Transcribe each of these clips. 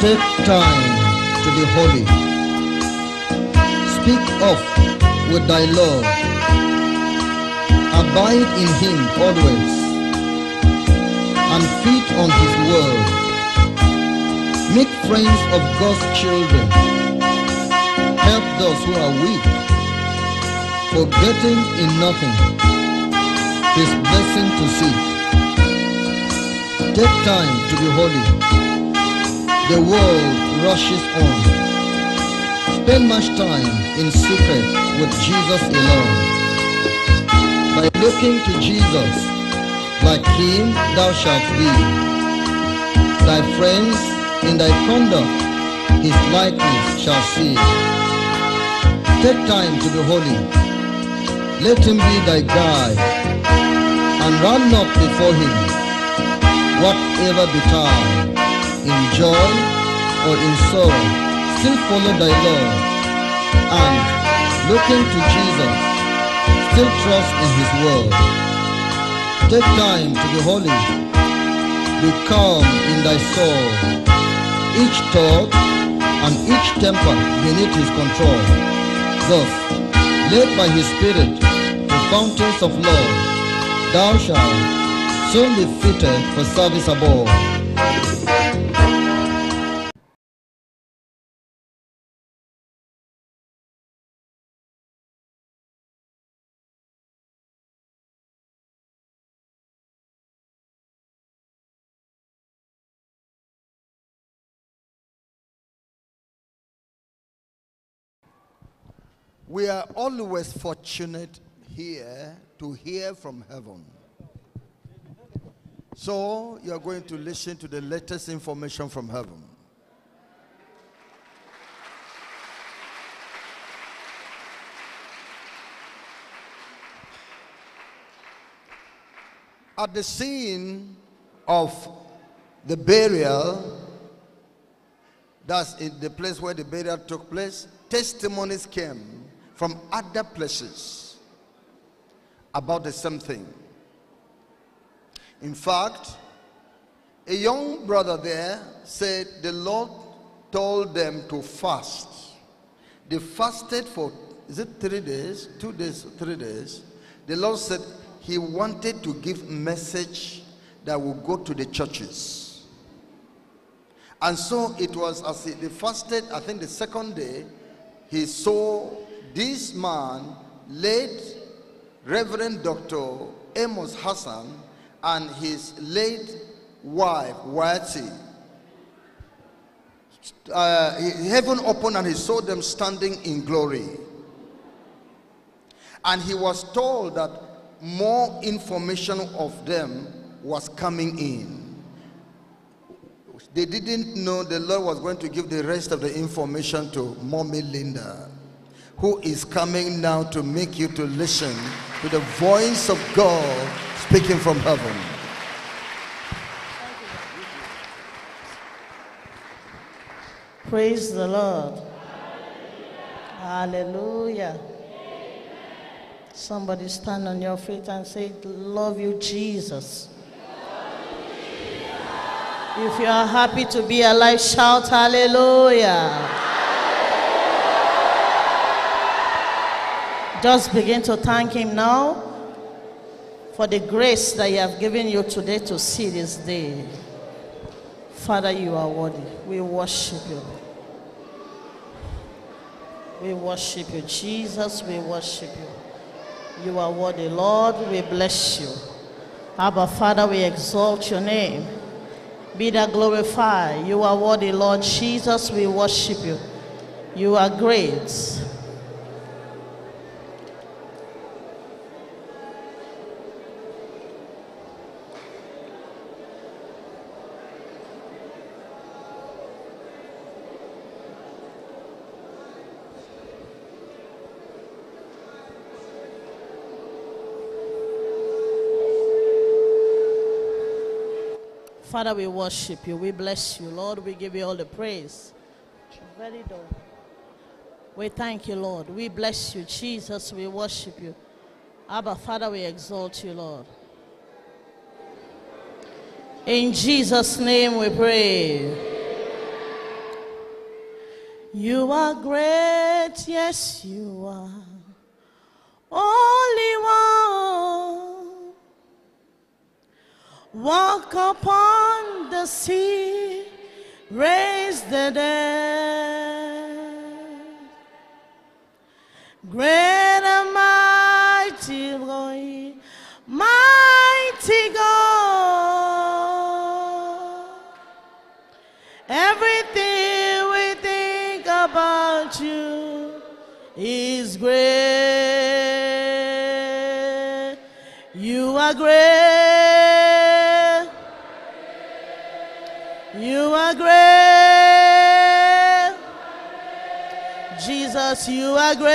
Take time to be holy. Speak off with thy Lord. Abide in him always and feed on his word. Make friends of God's children. Help those who are weak. Forgetting in nothing his blessing to seek. Take time to be holy. The world rushes on. Spend much time in secret with Jesus alone. By looking to Jesus, like him thou shalt be. Thy friends in thy conduct his likeness shall see. Take time to be holy. Let him be thy guide, and run not before him, whatever betide, in joy or in sorrow, still follow thy Lord, and looking to Jesus, still trust in his word. Take time to be holy. Be calm in thy soul. Each thought and each temper beneath his control. Thus, led by his spirit to fountains of love, thou shalt soon be fitted for service above. We are always fortunate here to hear from heaven. So, you are going to listen to the latest information from heaven. At the scene of the burial, that's in the place where the burial took place, testimonies came from other places about the same thing. In fact, a young brother there said the Lord told them to fast. They fasted for, is it three days? Two days, three days. The Lord said he wanted to give message that will go to the churches. And so it was as he, they fasted, I think the second day, he saw this man, late Reverend Dr. Amos Hassan, and his late wife, Wati. Uh, heaven opened and he saw them standing in glory. And he was told that more information of them was coming in. They didn't know the Lord was going to give the rest of the information to Mommy Linda, who is coming now to make you to listen to the voice of God speaking from heaven. Praise the Lord. Hallelujah. Somebody stand on your feet and say, Love you, Jesus. If you are happy to be alive, shout hallelujah. Just begin to thank Him now for the grace that He has given you today to see this day. Father, you are worthy. We worship you. We worship you, Jesus. We worship you. You are worthy, Lord. We bless you. Abba, Father, we exalt your name. Be thou glorified. You are worthy, Lord Jesus. We worship you. You are great. Father, we worship you. We bless you, Lord. We give you all the praise. Very. We thank you, Lord. We bless you, Jesus. We worship you. Abba, Father, we exalt you, Lord. In Jesus' name we pray. You are great, yes, you are. Only one. Walk upon the sea, raise the dead. Great and mighty God, mighty God. Everything we think about you is great. You are great. Are great. Jesus, you are great.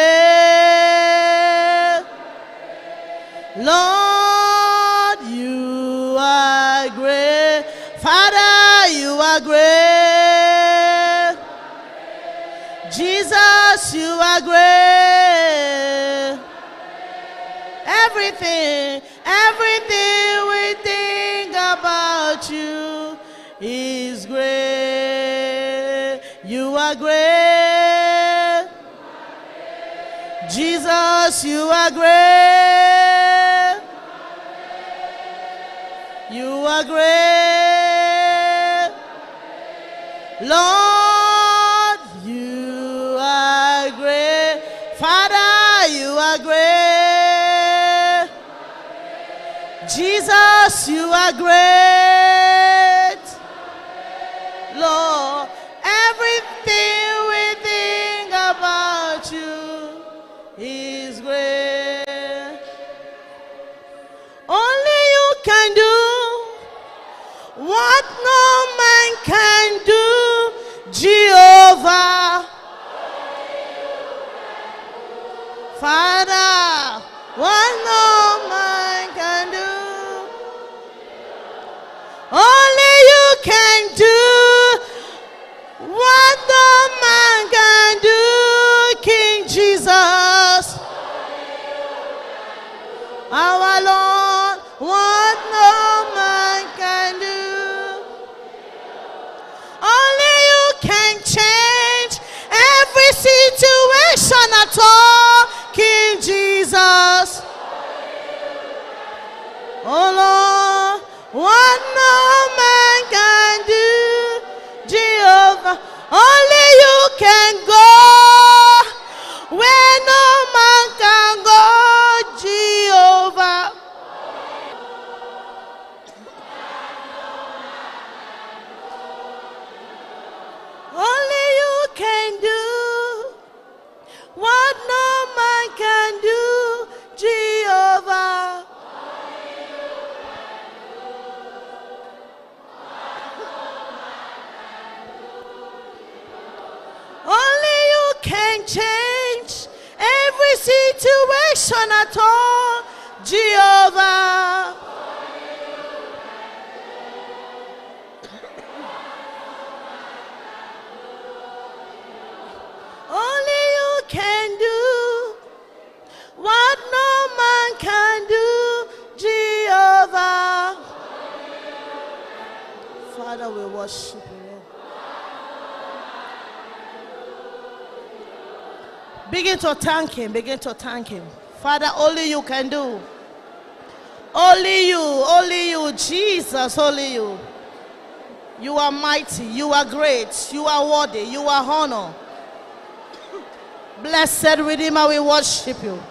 Lord, you are great. Father, you are great. Jesus, you are great. Everything, everything You are great. You are great. Lord, you are great. Father, you are great. Jesus, you are great. Father, what no man can do, only you can do what no man can do, King Jesus. Our Lord, what no man can do. Only you can change every situation at all, Jesus. Oh Lord, what no man can do, Jehovah. Only you can go can change every situation at all, Jehovah. Only you can do what no man can do, Jehovah. Father, we worship you. Begin to thank him. Begin to thank him. Father, only you can do. Only you, only you, Jesus, only you. You are mighty, you are great, you are worthy, you are honor. Blessed Redeemer, we worship you.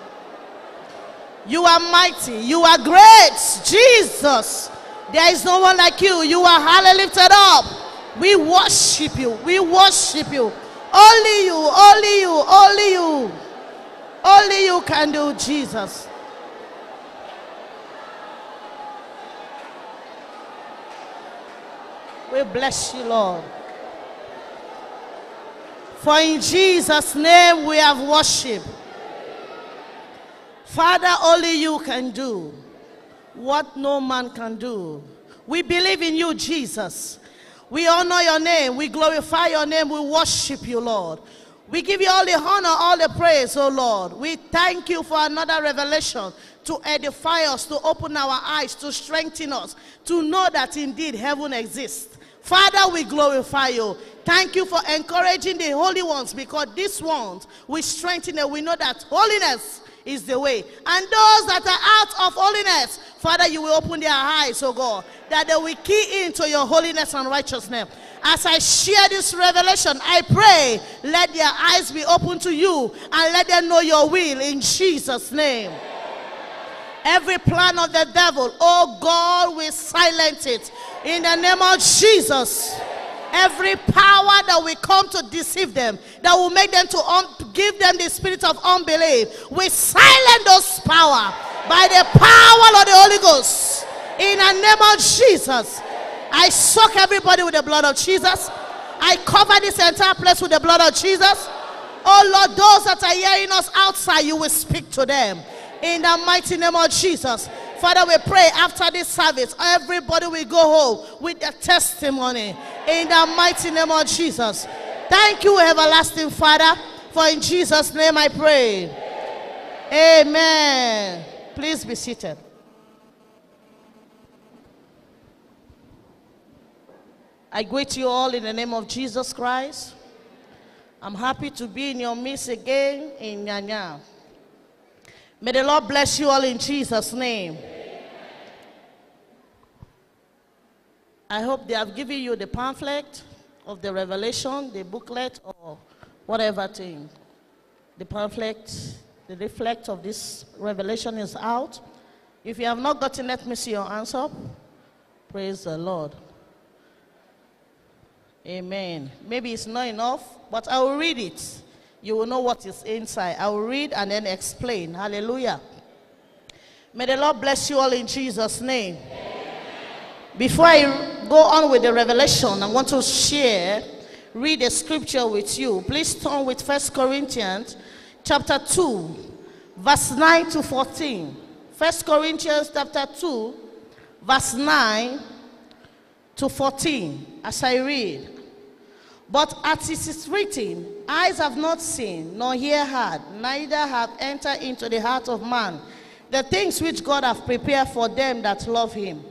You are mighty, you are great, Jesus. There is no one like you. You are highly lifted up. We worship you, we worship you. Only you, only you, only you. Only you can do, Jesus. We bless you, Lord. For in Jesus' name we have worship. Father, only you can do what no man can do. We believe in you, Jesus. We honor your name. We glorify your name. We worship you, Lord. We give you all the honor, all the praise, oh Lord. We thank you for another revelation to edify us, to open our eyes, to strengthen us, to know that indeed heaven exists. Father, we glorify you. Thank you for encouraging the holy ones because these ones we strengthen them. We know that holiness is the way. And those that are out of holiness, Father, you will open their eyes, oh God, that they will key into your holiness and righteousness. As I share this revelation, I pray, let their eyes be open to you and let them know your will in Jesus' name. Every plan of the devil, oh God, we silence it in the name of Jesus. Every power that will come to deceive them, that will make them to un- give them the spirit of unbelief, we silence those power by the power of the Holy Ghost. In the name of Jesus, I soak everybody with the blood of Jesus. I cover this entire place with the blood of Jesus. Oh Lord, those that are hearing us outside, you will speak to them in the mighty name of Jesus. Father, we pray after this service, everybody will go home with a testimony in the mighty name of Jesus. Thank you, everlasting Father, for in Jesus' name I pray. Amen. Please be seated. I greet you all in the name of Jesus Christ. I'm happy to be in your midst again in Nyanya. May the Lord bless you all in Jesus' name. I hope they have given you the pamphlet of the revelation, the booklet, or whatever thing. The pamphlet, the reflect of this revelation is out. If you have not gotten, let me see your answer. Praise the Lord. Amen. Maybe it's not enough, but I will read it. You will know what is inside. I will read and then explain. Hallelujah. May the Lord bless you all in Jesus' name. Before I go on with the revelation, I want to share, read a scripture with you. Please turn with First Corinthians chapter 2, verse 9 to 14. First Corinthians chapter 2, verse 9 to 14. As I read. But as it is written, eyes have not seen, nor ear heard, neither have entered into the heart of man the things which God hath prepared for them that love him.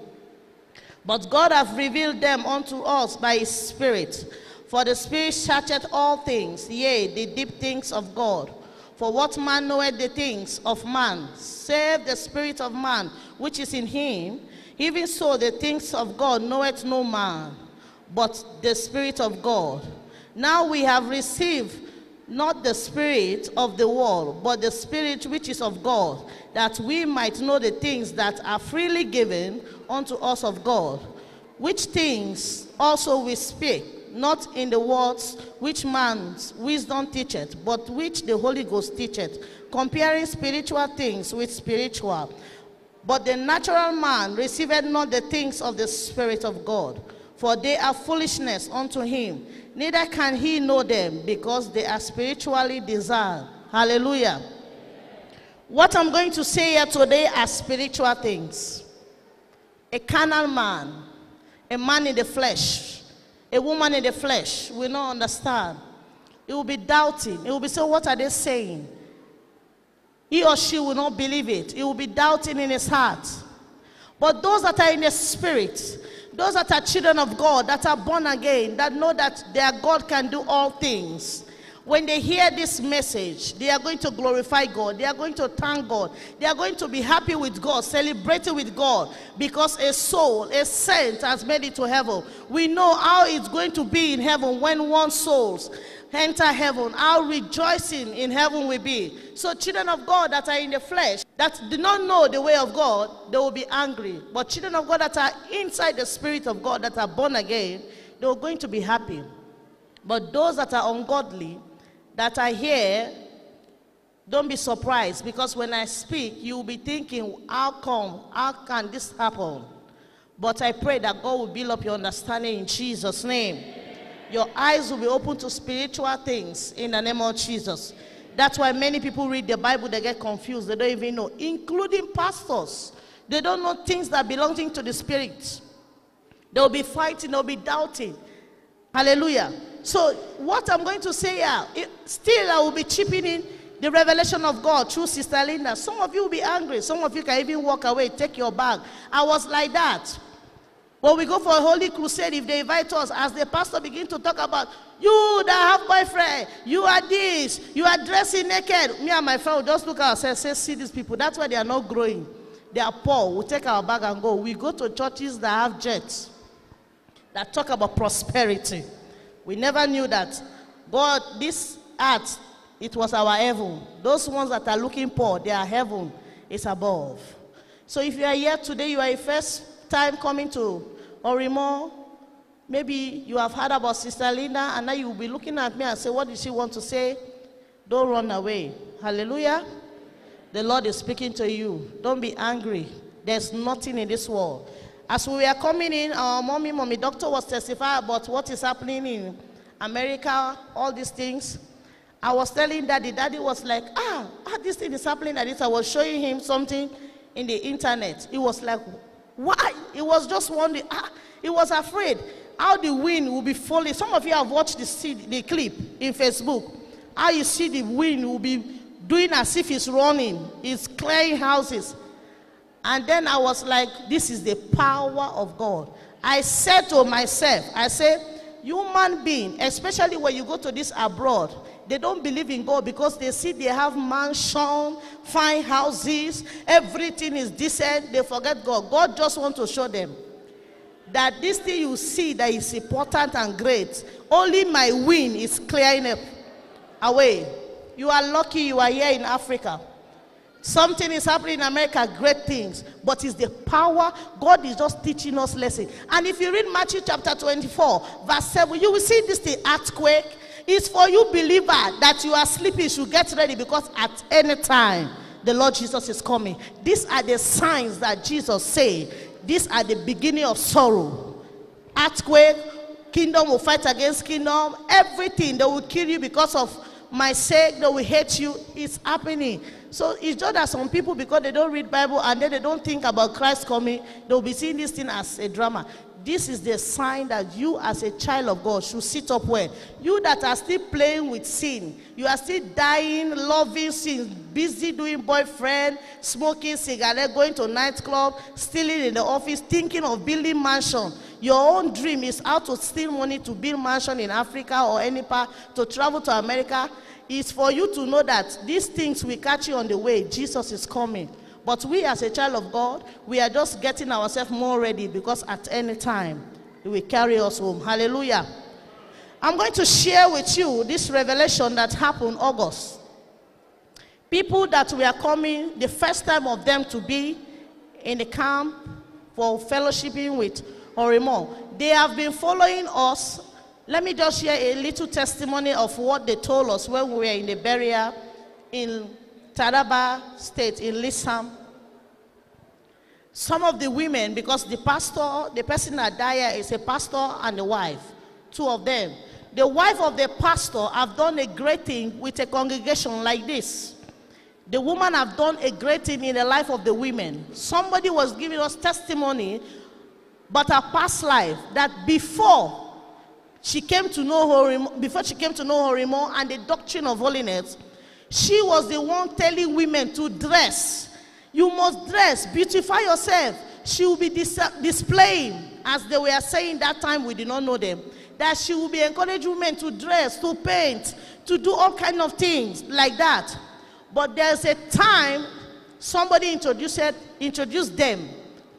But God hath revealed them unto us by his Spirit. For the Spirit searcheth all things, yea, the deep things of God. For what man knoweth the things of man, save the Spirit of man which is in him? Even so, the things of God knoweth no man but the Spirit of God. Now we have received not the Spirit of the world, but the Spirit which is of God, that we might know the things that are freely given unto us of God. Which things also we speak, not in the words which man's wisdom teacheth, but which the Holy Ghost teacheth, comparing spiritual things with spiritual. But the natural man receiveth not the things of the Spirit of God for they are foolishness unto him. Neither can he know them because they are spiritually desired. Hallelujah. What I'm going to say here today are spiritual things. A carnal man, a man in the flesh, a woman in the flesh will not understand. He will be doubting. He will be saying, What are they saying? He or she will not believe it. He will be doubting in his heart. But those that are in the spirit, those that are children of God, that are born again, that know that their God can do all things, when they hear this message, they are going to glorify God. They are going to thank God. They are going to be happy with God, celebrating with God, because a soul, a saint, has made it to heaven. We know how it's going to be in heaven when one souls enter heaven, how rejoicing in heaven will be. So, children of God that are in the flesh, that do not know the way of God, they will be angry. But children of God that are inside the Spirit of God, that are born again, they are going to be happy. But those that are ungodly, that are here, don't be surprised because when I speak, you will be thinking, how come? How can this happen? But I pray that God will build up your understanding in Jesus' name. Your eyes will be open to spiritual things in the name of Jesus. That's why many people read the Bible, they get confused. They don't even know, including pastors. They don't know things that belonging to the spirit. They'll be fighting, they'll be doubting. Hallelujah. So, what I'm going to say here, it, still I will be chipping in the revelation of God through Sister Linda. Some of you will be angry. Some of you can even walk away, take your bag. I was like that. When we go for a holy crusade, if they invite us, as the pastor begin to talk about, you that have boyfriend, you are this, you are dressing naked. Me and my friend will just look at ourselves say, see these people. That's why they are not growing. They are poor. We take our bag and go. We go to churches that have jets, that talk about prosperity. We never knew that God, this earth, it was our heaven. Those ones that are looking poor, their heaven is above. So if you are here today, you are a first time coming to Orimo, maybe you have heard about Sister Linda, and now you will be looking at me and say, What did she want to say? Don't run away. Hallelujah. The Lord is speaking to you. Don't be angry. There's nothing in this world. As we were coming in, our mommy, mommy doctor was testifying about what is happening in America, all these things. I was telling daddy, daddy was like, ah, ah this thing is happening like this. I was showing him something in the internet. He was like, why? He was just wondering. Ah, he was afraid how the wind will be falling. Some of you have watched the, the clip in Facebook. How you see the wind will be doing as if it's running, it's clearing houses. And then I was like, this is the power of God. I said to myself, I said, human being, especially when you go to this abroad, they don't believe in God because they see they have mansion, fine houses, everything is decent. They forget God. God just want to show them that this thing you see that is important and great, only my win is clearing up away. You are lucky you are here in Africa. Something is happening in America, great things, but it's the power. God is just teaching us lesson. And if you read Matthew chapter 24, verse 7, you will see this the earthquake, it's for you, believer, that you are sleeping, you should get ready because at any time the Lord Jesus is coming. These are the signs that Jesus said. These are the beginning of sorrow. Earthquake, kingdom will fight against kingdom, everything they will kill you because of my sake, they will hate you. It's happening. So it's just that some people, because they don't read Bible and then they don't think about Christ coming, they'll be seeing this thing as a drama this is the sign that you as a child of God should sit up well. You that are still playing with sin, you are still dying, loving sin, busy doing boyfriend, smoking cigarette, going to nightclub, stealing in the office, thinking of building mansion. Your own dream is how to steal money to build mansion in Africa or any part, to travel to America. It's for you to know that these things will catch you on the way. Jesus is coming. But we, as a child of God, we are just getting ourselves more ready because at any time, He will carry us home. Hallelujah. I'm going to share with you this revelation that happened August. People that we are coming, the first time of them to be in the camp for fellowshipping with Orimo. They have been following us. Let me just share a little testimony of what they told us when we were in the barrier in Taraba State in Lissam. Some of the women, because the pastor, the person that died is a pastor and a wife, two of them. The wife of the pastor have done a great thing with a congregation like this. The woman have done a great thing in the life of the women. Somebody was giving us testimony but her past life that before she came to know her, before she came to know more and the doctrine of holiness, she was the one telling women to dress. You must dress, beautify yourself. She will be dis- displaying, as they were saying that time, we did not know them, that she will be encouraging women to dress, to paint, to do all kind of things like that. But there's a time somebody introduced, introduced them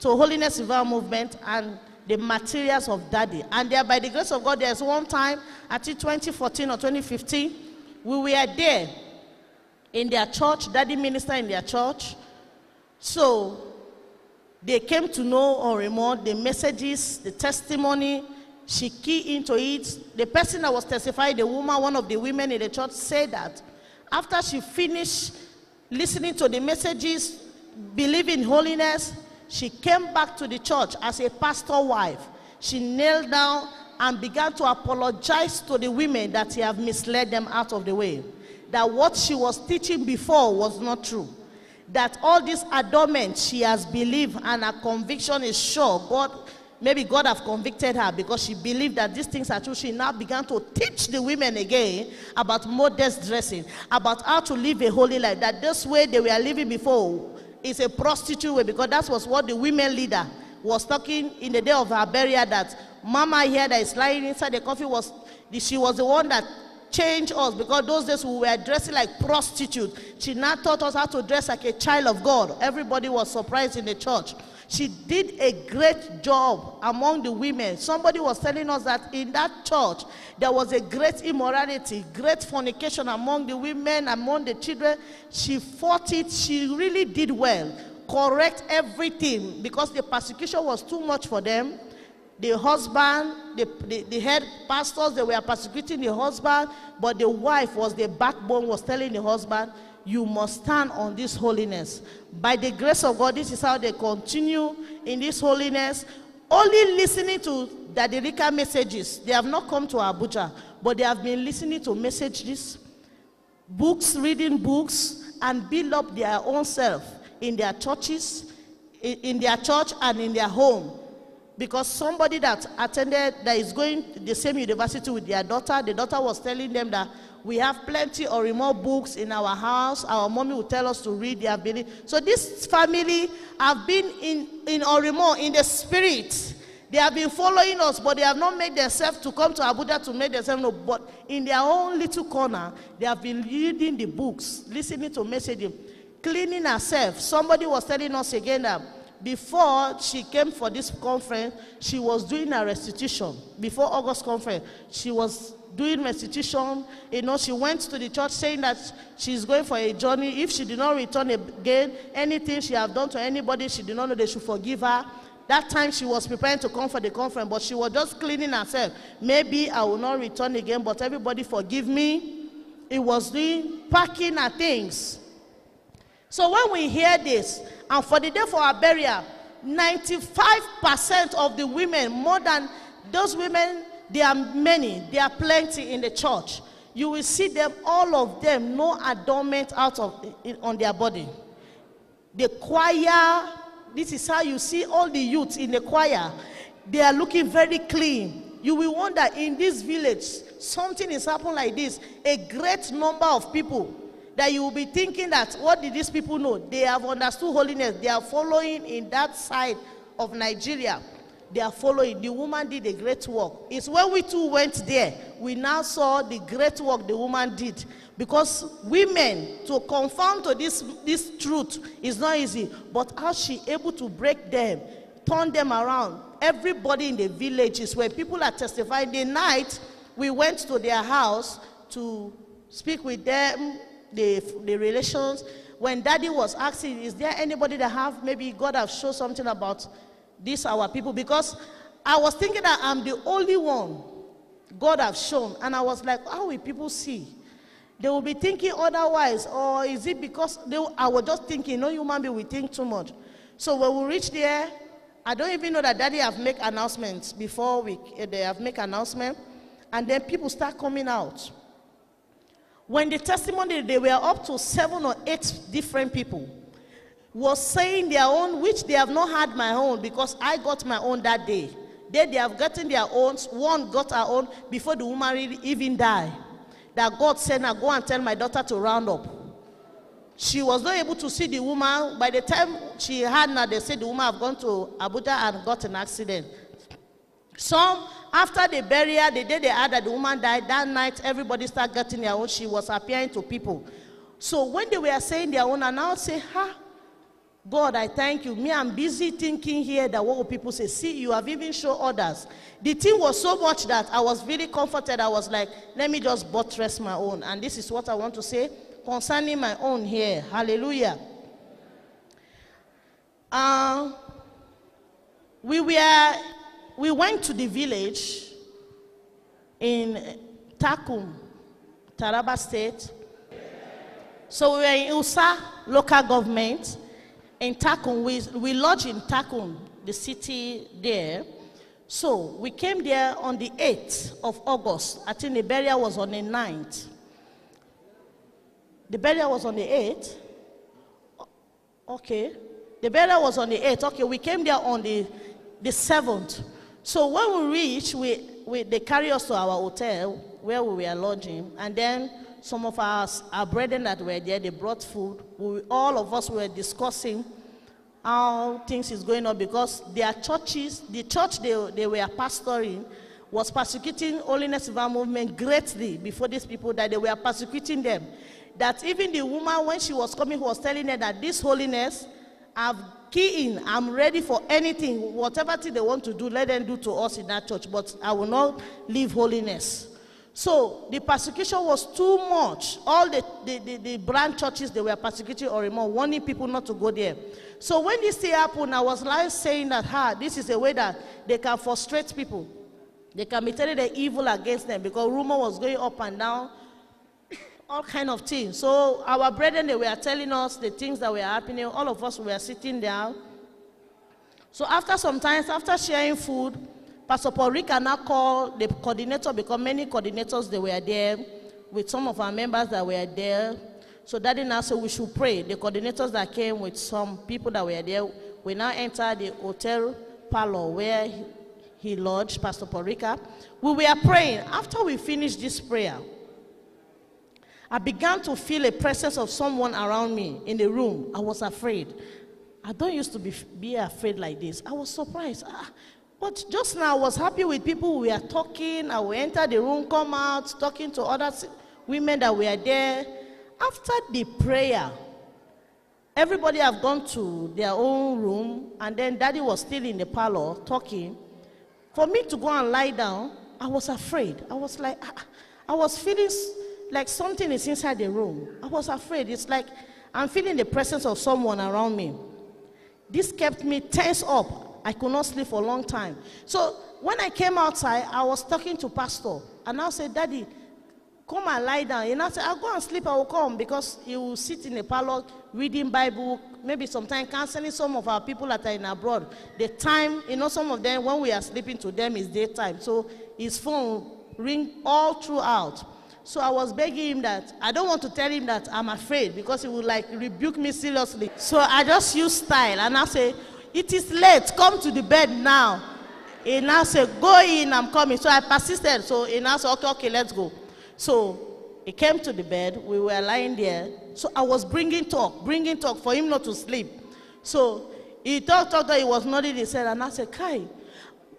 to Holiness Revival Movement and the materials of daddy. And there, by the grace of God, there's one time, I think 2014 or 2015, we were there in their church, daddy minister in their church. So they came to know Orimo, the messages, the testimony. She key into it. The person that was testifying, the woman, one of the women in the church, said that after she finished listening to the messages, believing holiness, she came back to the church as a pastor wife. She knelt down and began to apologize to the women that he have misled them out of the way that what she was teaching before was not true. That all this adornment she has believed and her conviction is sure. God, maybe God have convicted her because she believed that these things are true. She now began to teach the women again about modest dressing, about how to live a holy life. That this way they were living before is a prostitute way because that was what the women leader was talking in the day of her burial that Mama here that is lying inside the coffin was she was the one that changed us because those days we were dressing like prostitutes. She now taught us how to dress like a child of God. Everybody was surprised in the church. She did a great job among the women. Somebody was telling us that in that church there was a great immorality, great fornication among the women, among the children. She fought it. She really did well. Correct everything because the persecution was too much for them. The husband, the, the, the head pastors, they were persecuting the husband, but the wife was the backbone, was telling the husband, you must stand on this holiness. By the grace of God, this is how they continue in this holiness. Only listening to Daddy Rika messages. They have not come to Abuja, but they have been listening to messages, books, reading books, and build up their own self in their churches, in their church, and in their home. Because somebody that attended, that is going the same university with their daughter, the daughter was telling them that we have plenty or more books in our house. Our mommy will tell us to read. They have so this family have been in in Orimo in the spirit. They have been following us, but they have not made themselves to come to Abuja to make themselves know. But in their own little corner, they have been reading the books, listening to messages, cleaning herself. Somebody was telling us again that before she came for this conference, she was doing a restitution. Before August conference, she was doing restitution. You know, she went to the church saying that she's going for a journey. If she did not return again, anything she have done to anybody, she did not know they should forgive her. That time she was preparing to come for the conference, but she was just cleaning herself. Maybe I will not return again, but everybody forgive me. It was doing packing her things. So when we hear this, and for the day for our burial, 95% of the women, more than those women there are many, there are plenty in the church. You will see them, all of them, no adornment out of on their body. The choir, this is how you see all the youths in the choir. They are looking very clean. You will wonder in this village, something is happening like this. A great number of people that you will be thinking that what did these people know? They have understood holiness. They are following in that side of Nigeria they are following. The woman did a great work. It's when we too went there, we now saw the great work the woman did. Because women, to conform to this, this truth is not easy. But how she able to break them, turn them around. Everybody in the villages where people are testifying, the night we went to their house to speak with them, the, the relations. When daddy was asking, is there anybody that have, maybe God have shown something about this, our people because I was thinking that I'm the only one God have shown. And I was like, how will people see? They will be thinking otherwise. Or is it because they, I was just thinking, no human being will think too much. So when we reach there, I don't even know that daddy have make announcements before we, eh, they have make announcement. And then people start coming out. When the testimony, they were up to seven or eight different people was saying their own, which they have not had my own because I got my own that day. They, they have gotten their own. One got her own before the woman even died. That God said, now go and tell my daughter to round up. She was not able to see the woman. By the time she had now, they said the woman have gone to Abuja and got an accident. Some, after the burial, the day they had that the woman died, that night everybody started getting their own. She was appearing to people. So when they were saying their own, and now say, ha, God, I thank you. Me, I'm busy thinking here that what will people say? See, you have even shown others. The thing was so much that I was really comforted. I was like, let me just buttress my own. And this is what I want to say concerning my own here. Hallelujah. Uh, we were, we went to the village in Takum, Taraba State. So we were in Ussa local government in Takum, we, we lodged in Takum, the city there. So we came there on the 8th of August. I think the burial was on the 9th. The burial was on the 8th. Okay. The burial was on the 8th. Okay, we came there on the, the 7th. So when we reached, we, we, they carry us to our hotel where we were lodging. And then some of us, our brethren that were there, they brought food. We, all of us were discussing how things is going on because their churches, the church they, they were pastoring, was persecuting holiness Revival movement greatly before these people that they were persecuting them. That even the woman, when she was coming, who was telling her that this holiness, I've key in, I'm ready for anything, whatever thing they want to do, let them do to us in that church, but I will not leave holiness. So the persecution was too much. All the, the, the, the churches, they were persecuting or Orimo, warning people not to go there. So when this thing happened, I was like saying that, ha, this is a way that they can frustrate people. They can be telling the evil against them because rumor was going up and down, all kind of things. So our brethren, they were telling us the things that were happening. All of us were sitting down. So after some time, after sharing food, Pastor Paul Rika now called the coordinator because many coordinators they were there with some of our members that were there. So Daddy now said we should pray. The coordinators that came with some people that were there, we now enter the hotel parlor where he, lodged, Pastor Paul. We were praying. After we finished this prayer, I began to feel a presence of someone around me in the room. I was afraid. I don't used to be, be afraid like this. I was surprised. Ah, but just now, I was happy with people we are talking. I will enter the room, come out, talking to other women that were there. After the prayer, everybody have gone to their own room, and then daddy was still in the parlor talking. For me to go and lie down, I was afraid. I was like, ah, I was feeling like something is inside the room. I was afraid. It's like I'm feeling the presence of someone around me. This kept me tense up. I could not sleep for a long time. So when I came outside, I was talking to Pastor, and I said, Daddy, come and lie down. And I said, I'll go and sleep, I will come because he will sit in the parlor reading Bible, maybe sometimes counseling some of our people that are in abroad. The time, you know, some of them, when we are sleeping to them, is daytime. So his phone ring all throughout. So I was begging him that I don't want to tell him that I'm afraid because he would like rebuke me seriously. So I just use style and I say, it is late. Come to the bed now. He now said, Go in, I'm coming. So I persisted. So he now said, Okay, okay, let's go. So he came to the bed. We were lying there. So I was bringing talk, bringing talk for him not to sleep. So he talked, talked, he was nodding his head. And I said, Kai,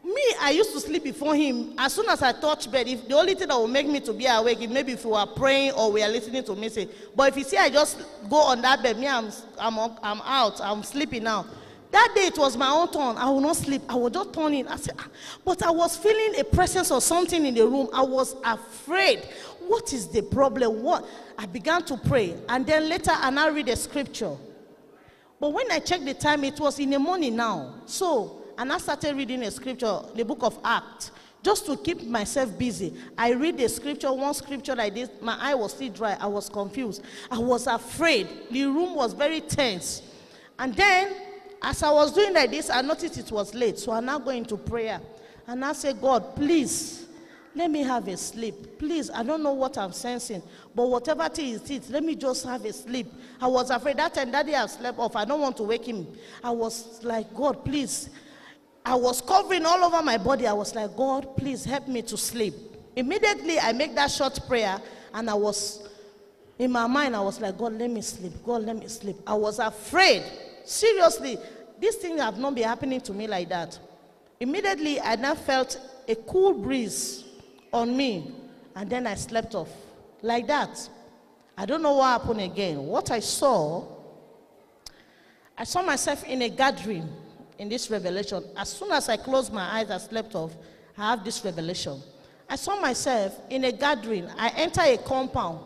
me, I used to sleep before him. As soon as I touch bed, if the only thing that will make me to be awake is maybe if we are praying or we are listening to music. But if you see I just go on that bed, me, I'm, I'm, I'm out, I'm sleeping now. That day it was my own turn. I will not sleep. I will just turn in. I said, ah. but I was feeling a presence or something in the room. I was afraid. What is the problem? What? I began to pray. And then later and I read the scripture. But when I checked the time, it was in the morning now. So, and I started reading a scripture, the book of Acts, just to keep myself busy. I read the scripture, one scripture like this, my eye was still dry. I was confused. I was afraid. The room was very tense. And then as I was doing like this, I noticed it was late. So I'm now go into prayer. And I say, God, please, let me have a sleep. Please, I don't know what I'm sensing. But whatever it is, let me just have a sleep. I was afraid that time daddy had slept off. I don't want to wake him. I was like, God, please. I was covering all over my body. I was like, God, please help me to sleep. Immediately, I make that short prayer, and I was in my mind, I was like, God, let me sleep. God, let me sleep. I was afraid. Seriously, this thing have not been happening to me like that. Immediately, I now felt a cool breeze on me, and then I slept off like that. I don't know what happened again. What I saw, I saw myself in a gathering in this revelation. As soon as I closed my eyes, I slept off. I have this revelation. I saw myself in a gathering. I enter a compound.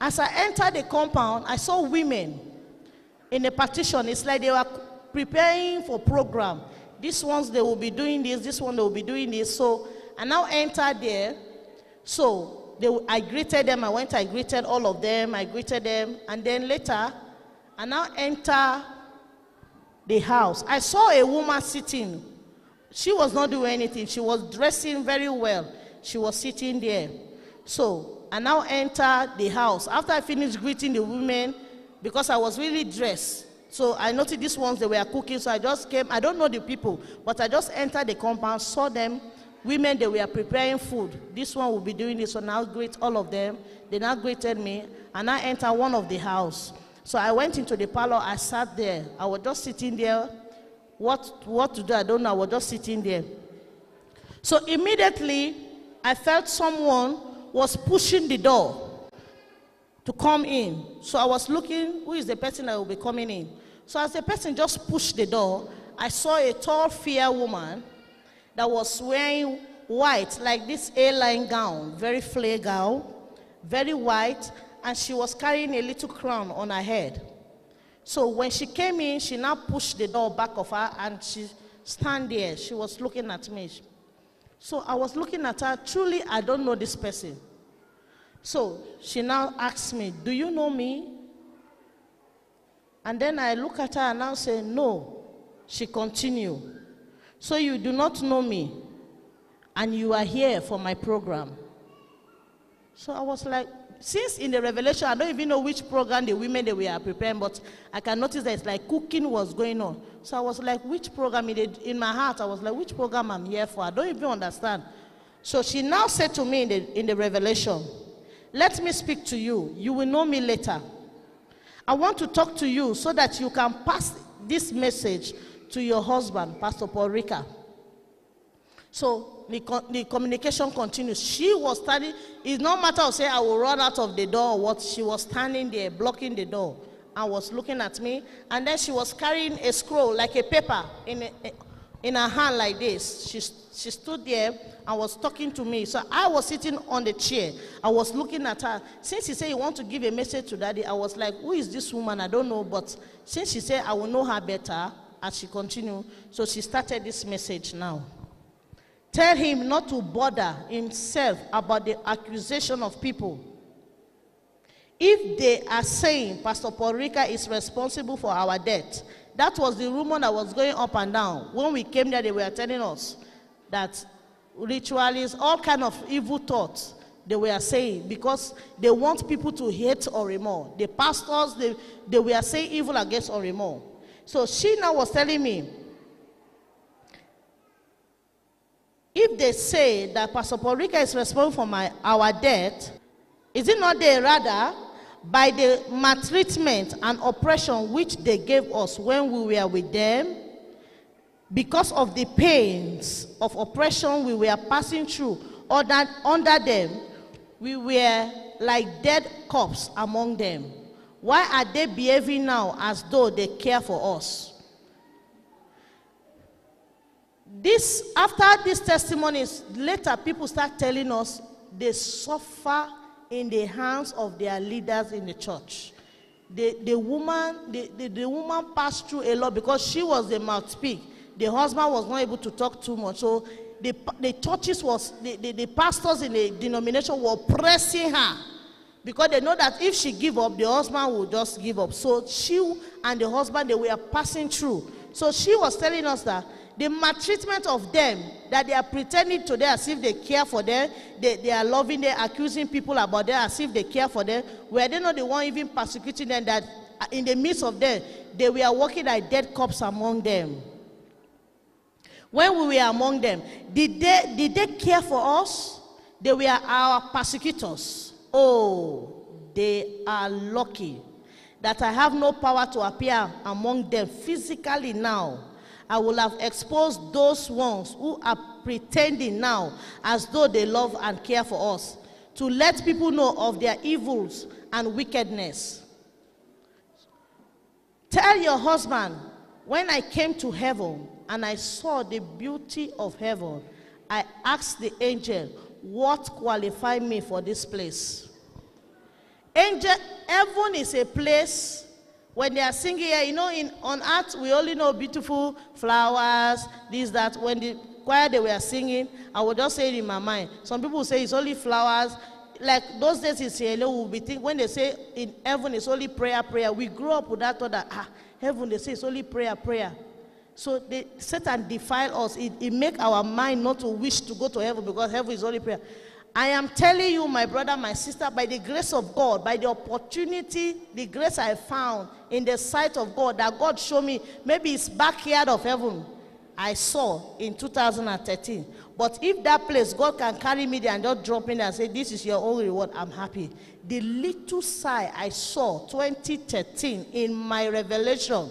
As I entered the compound, I saw women in a partition. It's like they were preparing for program. These ones they will be doing this. This one they will be doing this. So I now entered there. So they, I greeted them. I went. I greeted all of them. I greeted them, and then later, I now enter the house. I saw a woman sitting. She was not doing anything. She was dressing very well. She was sitting there. So I now enter the house. After I finished greeting the women, because I was really dressed. So I noticed these ones, they were cooking. So I just came. I don't know the people, but I just entered the compound, saw them. Women, they were preparing food. This one will be doing this. So now greet all of them. They now greeted me. And I entered one of the house. So I went into the parlor, I sat there. I was just sitting there. What, what to do, I don't know. I was just sitting there. So immediately, I felt someone was pushing the door to come in. So I was looking, who is the person that will be coming in? So as the person just pushed the door, I saw a tall, fair woman that was wearing white, like this A-line gown, very flare gown, very white, and she was carrying a little crown on her head. So when she came in, she now pushed the door back of her and she stand there. She was looking at me. So I was looking at her. Truly, I don't know this person. So she now asked me, Do you know me? And then I look at her and now say, No. She continued. So you do not know me, and you are here for my program. So I was like, since in the revelation, I don't even know which program the women they were preparing, but I can notice that it's like cooking was going on. So I was like, which program? In, my heart, I was like, which program I'm here for? I don't even understand. So she now said to me in the, in the revelation, let me speak to you. You will know me later. I want to talk to you so that you can pass this message to your husband, Pastor Paul Rika. So the, the communication continues. She was standing, it's no matter of say I will run out of the door or what, she was standing there blocking the door and was looking at me. And then she was carrying a scroll, like a paper, in, a, in her hand like this. She, she stood there and was talking to me. So I was sitting on the chair. I was looking at her. Since she said you want to give a message to daddy, I was like, who is this woman? I don't know. But since she said I will know her better, as she continued, so she started this message now. Tell him not to bother himself about the accusation of people. If they are saying Pastor Paul Rika is responsible for our death, that was the rumor that was going up and down. When we came there, they were telling us that ritualists, all kind of evil thoughts, they were saying because they want people to hate Orimo. The pastors, they, they were saying evil against Orimo. So she now was telling me, if they say that Pastor Paul Rika is responsible for my, our death, is it not they rather by the maltreatment and oppression which they gave us when we were with them, because of the pains of oppression we were passing through under, under them, we were like dead corpses among them. Why are they behaving now as though they care for us? This, after these testimonies, later people start telling us they suffer in the hands of their leaders in the church. The, the woman, the, the, the woman passed through a lot because she was the mouthpiece. The husband was not able to talk too much. So the, the churches was, the, the, the pastors in the denomination were pressing her because they know that if she give up, the husband will just give up. So she and the husband, they were passing through. So she was telling us that the maltreatment of them, that they are pretending to them as if they care for them, they, they are loving them, accusing people about them as if they care for them, were they not the one even persecuting them, that uh, in the midst of them, they were walking like dead corpses among them. When we were among them, did they, did they care for us? They were our persecutors. Oh, they are lucky that I have no power to appear among them physically now I will have exposed those ones who are pretending now as though they love and care for us to let people know of their evils and wickedness. Tell your husband, when I came to heaven and I saw the beauty of heaven, I asked the angel, What qualified me for this place? Angel, heaven is a place when they are singing here, you know, in, on earth, we only know beautiful flowers, this, that. When the choir they were singing, I would just say it in my mind. Some people say it's only flowers. Like those days in Sierra we'll be thinking, when they say in heaven it's only prayer, prayer, we grew up with that thought that, ah, heaven, they say it's only prayer, prayer. So they Satan defile us. It, it make our mind not to wish to go to heaven because heaven is only prayer. I am telling you, my brother, my sister, by the grace of God, by the opportunity, the grace I found in the sight of God, that God showed me, maybe it's backyard of heaven. I saw in 2013. But if that place, God can carry me there and just drop in and say, This is your own reward, I'm happy. The little sigh I saw 2013 in my revelation,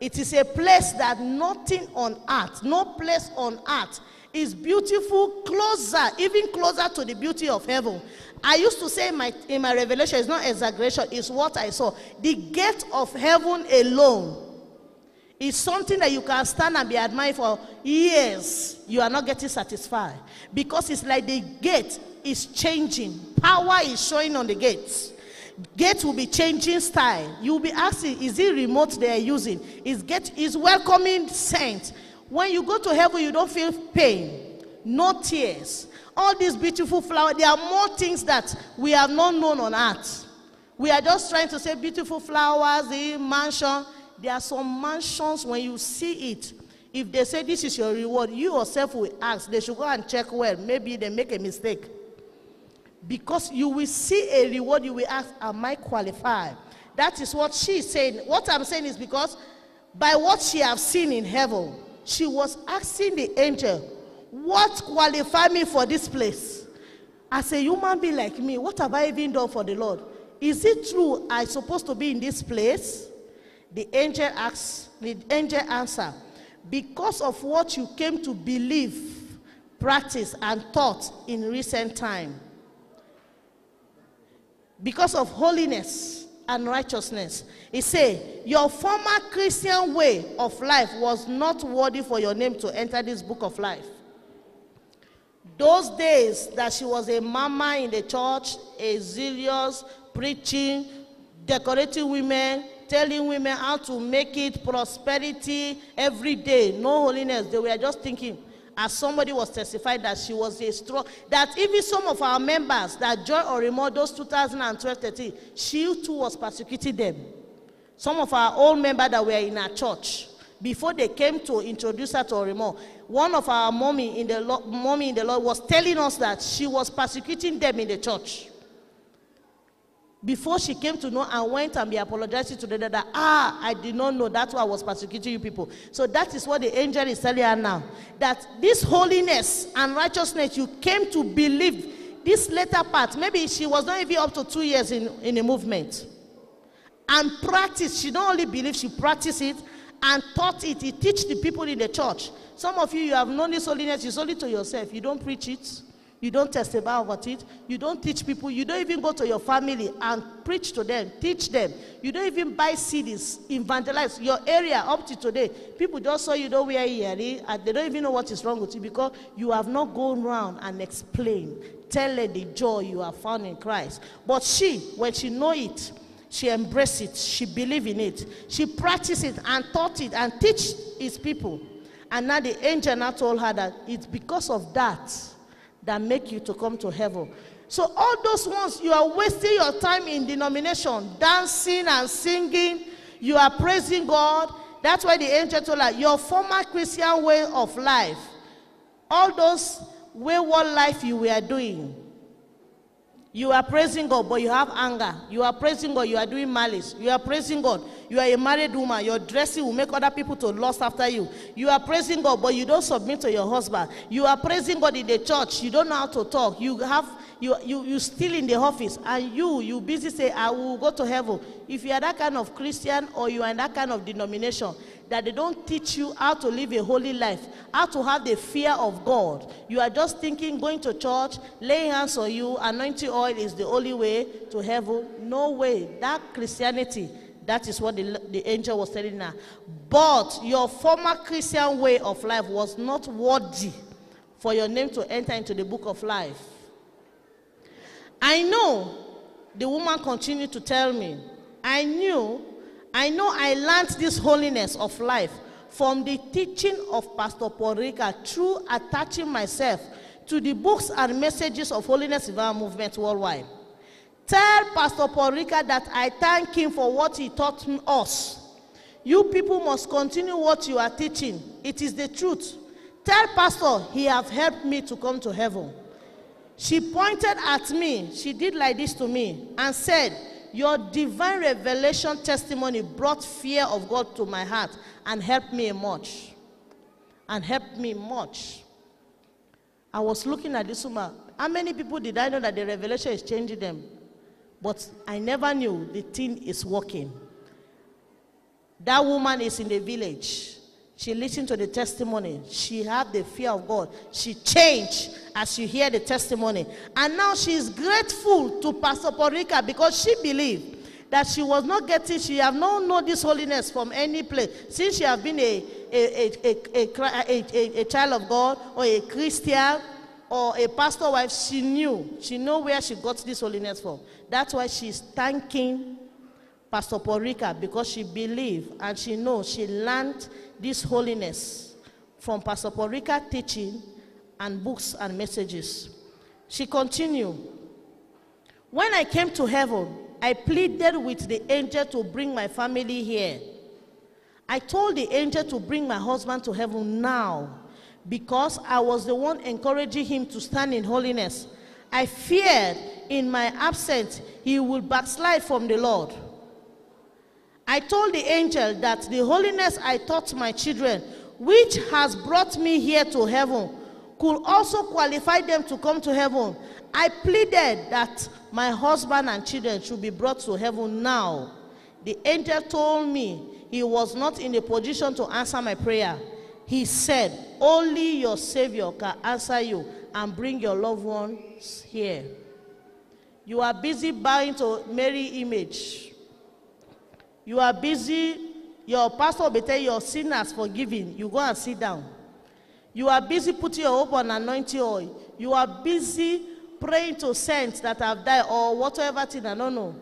it is a place that nothing on earth, no place on earth is beautiful, closer, even closer to the beauty of heaven. I used to say in my, in my revelation, it's not exaggeration, it's what I saw. The gate of heaven alone is something that you can stand and be admired for years. You are not getting satisfied because it's like the gate is changing. Power is showing on the gates. Gate will be changing style. You will be asking, is it remote they are using? Is gate is welcoming saint. When you go to heaven, you don't feel pain, no tears. All these beautiful flowers, there are more things that we have not known on earth. We are just trying to say beautiful flowers, the mansion. There are some mansions when you see it, if they say this is your reward, you yourself will ask. They should go and check well. Maybe they make a mistake. Because you will see a reward, you will ask, Am I qualified? That is what she is saying. What I'm saying is because by what she have seen in heaven, she was asking the angel, What qualified me for this place? As a human being like me, what have I even done for the Lord? Is it true I'm supposed to be in this place? The angel asks, the angel answer, because of what you came to believe, practice, and taught in recent time. Because of holiness and righteousness. He say, Your former Christian way of life was not worthy for your name to enter this book of life. Those days that she was a mama in the church, a zealous, preaching, decorating women, telling women how to make it prosperity every day, no holiness. They were just thinking, as somebody was testified that she was a strong, that even some of our members that joined Orimo those 2012 13, she too was persecuting them. Some of our old members that were in our church, before they came to introduce her to Orimo, one of our mommy in the mommy in the Lord was telling us that she was persecuting them in the church before she came to know and went and be apologizing to the that ah i did not know that's why i was persecuting you people. So that is what the angel is telling her now. That this holiness and righteousness you came to believe this later part. Maybe she was not even up to two years in, in the movement. And practice she not only believe she practiced it and taught it. He teach the people in the church. Some of you you have known this holiness it's only to yourself. You don't preach it you don't testify about it. You don't teach people. You don't even go to your family and preach to them, teach them. You don't even buy CDs, evangelize your area up to today. People just saw you don't wear earring and they don't even know what is wrong with you because you have not gone around and explained, tell the joy you have found in Christ. But she, when she know it, she embrace it, she believe in it, she practice it and taught it and teach his people. And now the angel now told her that it's because of that that make you to come to heaven. So all those ones you are wasting your time in denomination, dancing and singing, you are praising God. That's why the angel told her, your former Christian way of life, all those wayward life you were doing, you are praising God, but you have anger. You are praising God, you are doing malice. You are praising God, you are a married woman. Your dressing will make other people to lust after you. You are praising God, but you don't submit to your husband. You are praising God in the church. You don't know how to talk. You have you you you still in the office, and you you busy say, "I will go to heaven." If you are that kind of Christian or you are in that kind of denomination, that they don't teach you how to live a holy life, how to have the fear of God. You are just thinking going to church, laying hands on you, anointing oil is the only way to heaven. No way. That Christianity, that is what the, the angel was telling her. But your former Christian way of life was not worthy for your name to enter into the book of life. I know, the woman continued to tell me, I knew I know I learned this holiness of life from the teaching of Pastor Paul Rika through attaching myself to the books and messages of Holiness Revival Movement worldwide. Tell Pastor Paul Rika that I thank him for what he taught us. You people must continue what you are teaching. It is the truth. Tell Pastor he have helped me to come to heaven. She pointed at me. She did like this to me and said, your divine revelation testimony brought fear of God to my heart and helped me much. and helped me much. I was looking at this woman. How many people did I know that the revelation is changing them? But I never knew the thing is working. That woman is in the village. She listened to the testimony. She had the fear of God. She changed as you hear the testimony. And now she is grateful to Pastor Paul Rika because she believed that she was not getting, she have not known this holiness from any place. Since she have been a, a, a, a, a, child of God or a Christian or a pastor wife, she knew. She know where she got this holiness from. That's why she's thanking Pastor Paul Rika because she believed and she knows she learned this holiness from Pastor Paul Rika teaching and books and messages. She continued. When I came to heaven, I pleaded with the angel to bring my family here. I told the angel to bring my husband to heaven now because I was the one encouraging him to stand in holiness. I feared in my absence he would backslide from the Lord. I told the angel that the holiness I taught my children, which has brought me here to heaven, could also qualify them to come to heaven. I pleaded that my husband and children should be brought to heaven now. The angel told me he was not in a position to answer my prayer. He said, Only your Savior can answer you and bring your loved ones here. You are busy bowing to Mary image. You are busy, your pastor will tell you your sin has forgiven. You go and sit down. You are busy putting your hope on anointing oil. You are busy praying to saints that have died or whatever thing, I don't know.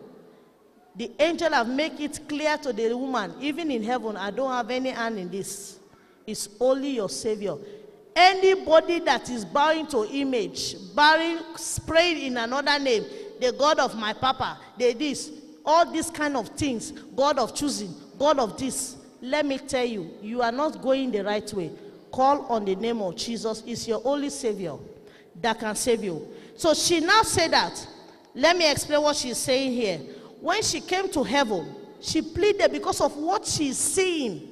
The angel have make it clear to the woman, even in heaven, I don't have any hand in this. It's only your Savior. Anybody that is bowing to image, bowing, praying in another name, the God of my papa, the this, all these kind of things, God of choosing, God of this. Let me tell you, you are not going the right way. Call on the name of Jesus. It's your only Savior that can save you. So she now said that. Let me explain what she's saying here. When she came to heaven, she pleaded because of what she's seeing.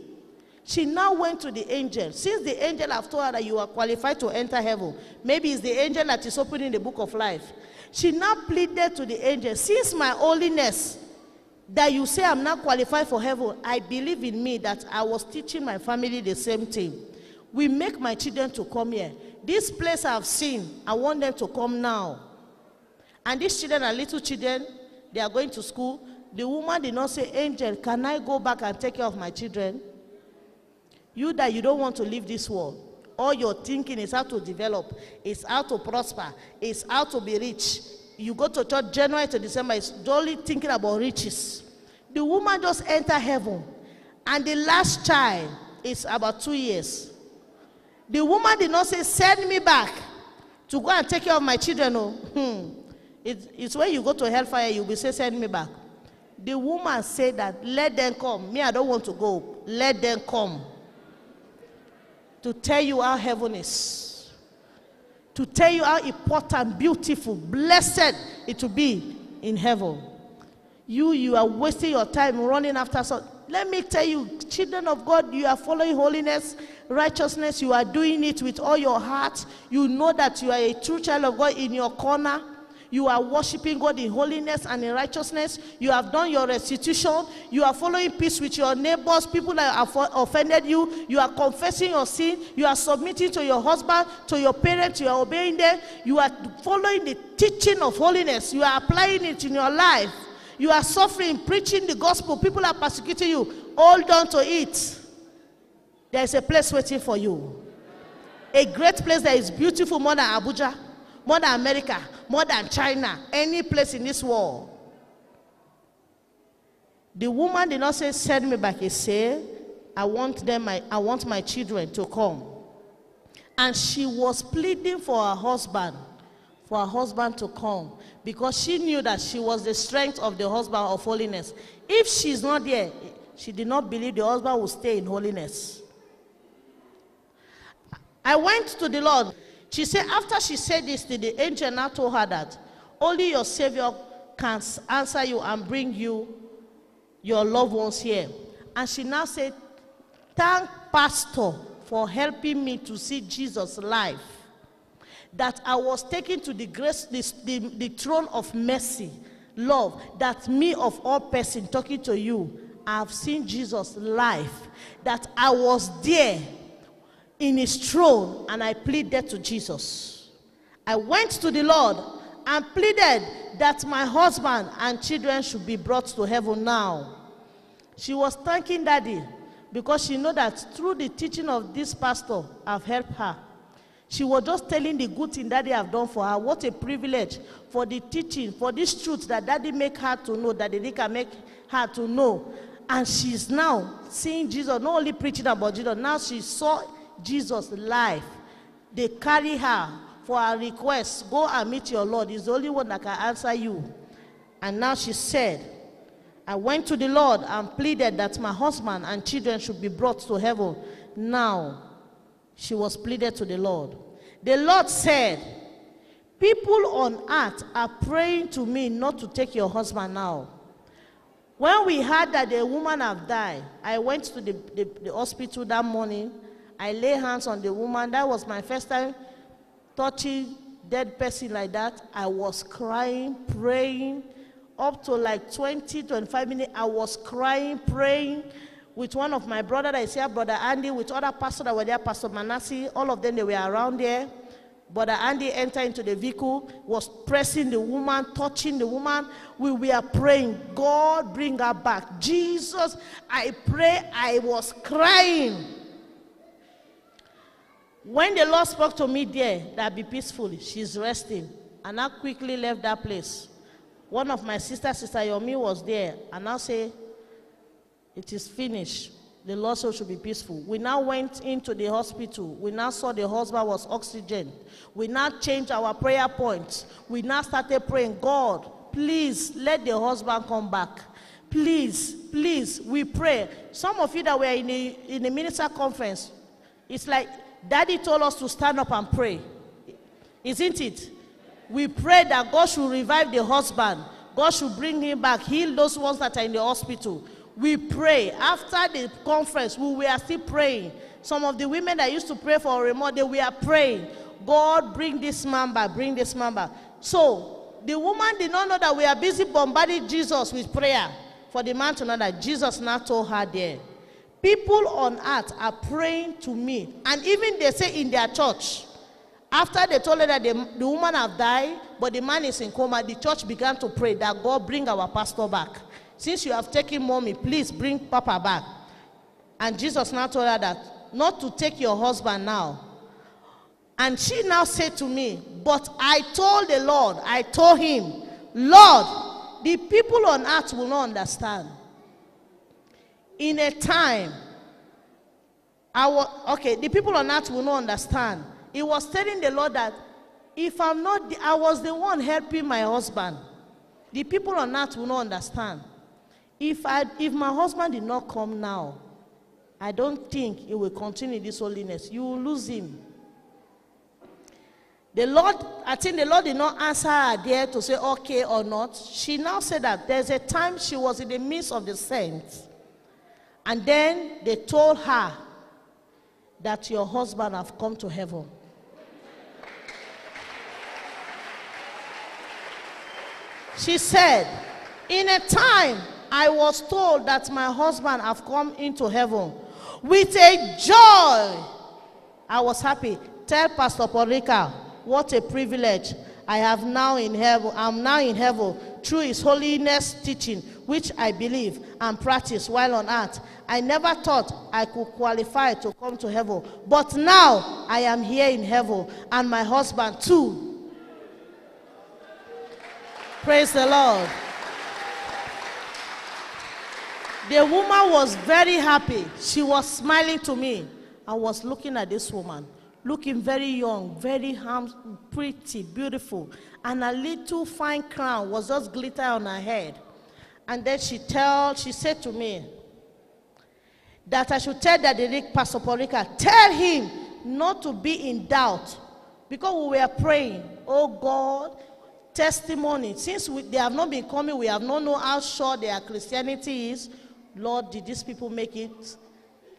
She now went to the angel. Since the angel have told her that you are qualified to enter heaven, maybe it's the angel that is opening the book of life. She now pleaded to the angel, since my holiness that you say I'm not qualified for heaven, I believe in me that I was teaching my family the same thing. We make my children to come here. This place I've seen, I want them to come now. And these children are little children, they are going to school. The woman did not say, Angel, can I go back and take care of my children? You that you don't want to leave this world. All your thinking is how to develop, is how to prosper, is how to be rich. You go to church January to December, it's only thinking about riches. The woman just enter heaven, and the last child is about two years. The woman did not say, Send me back to go and take care of my children. Oh, hmm. It, it's when you go to hellfire, you will be say, Send me back. The woman said that, Let them come. Me, I don't want to go. Let them come to tell you how heaven is, to tell you how important, beautiful, blessed it will be in heaven. You, you are wasting your time running after so. Let me tell you, children of God, you are following holiness, righteousness. You are doing it with all your heart. You know that you are a true child of God in your corner. You are worshiping God in holiness and in righteousness. You have done your restitution. You are following peace with your neighbors, people that have offended you. You are confessing your sin. You are submitting to your husband, to your parents. You are obeying them. You are following the teaching of holiness. You are applying it in your life. You are suffering, preaching the gospel. People are persecuting you. Hold on to it. There is a place waiting for you. A great place that is beautiful more than Abuja more than America, more than China, any place in this world. The woman did not say, Send me back. He said, I want them, I, I want my children to come. And she was pleading for her husband, for her husband to come, because she knew that she was the strength of the husband of holiness. If she's not there, she did not believe the husband would stay in holiness. I went to the Lord. She said, after she said this, the angel now told her that only your Savior can answer you and bring you your loved ones here. And she now said, Thank Pastor for helping me to see Jesus live. That I was taken to the grace, the, the, the throne of mercy, love. That me of all person talking to you, I've seen Jesus live. That I was there in his throne and I pleaded to Jesus. I went to the Lord and pleaded that my husband and children should be brought to heaven now. She was thanking daddy because she know that through the teaching of this pastor, I've helped her. She was just telling the good thing daddy have done for her. What a privilege for the teaching, for this truth that daddy make her to know, that daddy can make her to know. And she's now seeing Jesus, not only preaching about Jesus, now she saw Jesus life. They carry her for her request. Go and meet your Lord. He's the only one that can answer you. And now she said, I went to the Lord and pleaded that my husband and children should be brought to heaven. Now, she was pleaded to the Lord. The Lord said, People on earth are praying to me not to take your husband now. When we heard that the woman have died, I went to the, the, the hospital that morning. I lay hands on the woman. That was my first time touching dead person like that. I was crying, praying up to like 20, 25 minutes. I was crying, praying with one of my brother that is here, Brother Andy, with other pastors that were there, Pastor Manassi. All of them, they were around there. Brother Andy entered into the vehicle, was pressing the woman, touching the woman. We were praying, God, bring her back. Jesus, I pray, I was crying. When the Lord spoke to me there, that be peaceful, she's resting. And I quickly left that place. One of my sisters, Sister Yomi, was there. And I say, it is finished. The Lord said should be peaceful. We now went into the hospital. We now saw the husband was oxygen. We now changed our prayer points. We now started praying, God, please let the husband come back. Please, please, we pray. Some of you that were in the, in the minister conference, it's like daddy told us to stand up and pray. Isn't it? We pray that God should revive the husband. God should bring him back, heal those ones that are in the hospital. We pray. After the conference, we were still praying. Some of the women that used to pray for remote, they were praying. God, bring this man back, bring this man back. So the woman did not know that we are busy bombarding Jesus with prayer for the man to know that Jesus now told her there. People on earth are praying to me. And even they say in their church, after they told her that the, the woman have died, but the man is in coma, the church began to pray that God bring our pastor back. Since you have taken mommy, please bring papa back. And Jesus now told her that not to take your husband now. And she now said to me, But I told the Lord, I told him, Lord, the people on earth will not understand. In a time, I was, okay, the people on earth will not understand. He was telling the Lord that if I'm not, the, I was the one helping my husband. The people on earth will not understand. If, I, if my husband did not come now, I don't think he will continue this holiness. You will lose him. The Lord, I think the Lord did not answer her there to say okay or not. She now said that there's a time she was in the midst of the saints. And then they told her that your husband have come to heaven. She said, In a time I was told that my husband have come into heaven with a joy. I was happy. Tell Pastor Paul Rika, what a privilege. I have now in heaven, I'm now in heaven through his holiness teaching, which I believe and practice while on earth. I never thought I could qualify to come to heaven, but now I am here in heaven and my husband too. Praise the Lord. The woman was very happy. She was smiling to me. I was looking at this woman, looking very young, very pretty, beautiful, and a little fine crown was just glitter on her head. And then she tell, she said to me that I should tell that the Pastor Paul Rika, tell him not to be in doubt, because we were praying, oh God, testimony. Since we, they have not been coming, we have not known how sure their Christianity is. Lord, did these people make it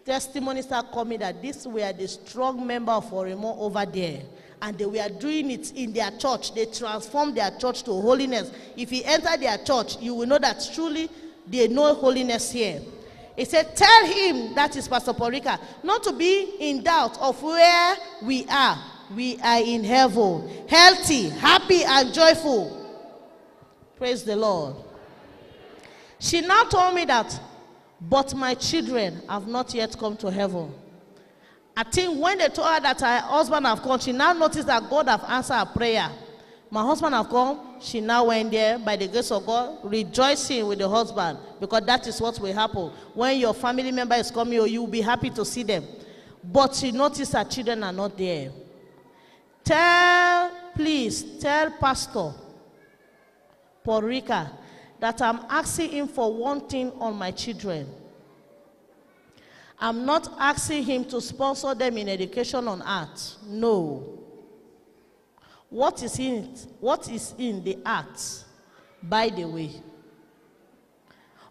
testimonies start coming that this were the strong member of Orimo over there. And they were doing it in their church. They transformed their church to holiness. If you enter their church, you will know that truly they know holiness here. He said, Tell him, that is Pastor Paul Rika, not to be in doubt of where we are. We are in heaven, healthy, happy, and joyful. Praise the Lord. She now told me that, but my children have not yet come to heaven. I think when they told her that her husband have come, she now noticed that God have answered her prayer. My husband have come. She now went there by the grace of God, rejoicing with the husband because that is what will happen. When your family member is coming, you will be happy to see them. But she noticed her children are not there. Tell, please, tell Pastor Paul Rika that I'm asking him for one thing on my children. I'm not asking him to sponsor them in education on art. No. What is in it? What is in the art, by the way?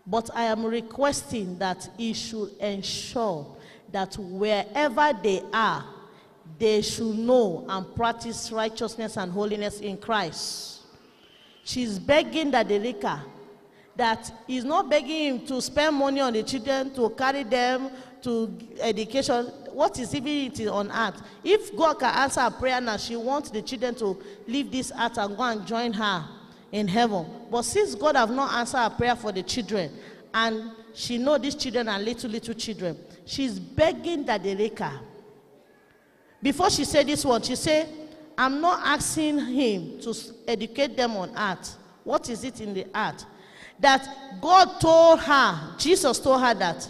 But I am requesting that he should ensure that wherever they are, they should know and practice righteousness and holiness in Christ. She's begging that Derika that he's not begging him to spend money on the children, to carry them to education. What is even it on earth? If God can answer her prayer now, she wants the children to leave this earth and go and join her in heaven. But since God have not answered her prayer for the children, and she know these children are little, little children, she's begging that Derika before she said this one, she said, I'm not asking him to educate them on art. What is it in the art? That God told her, Jesus told her that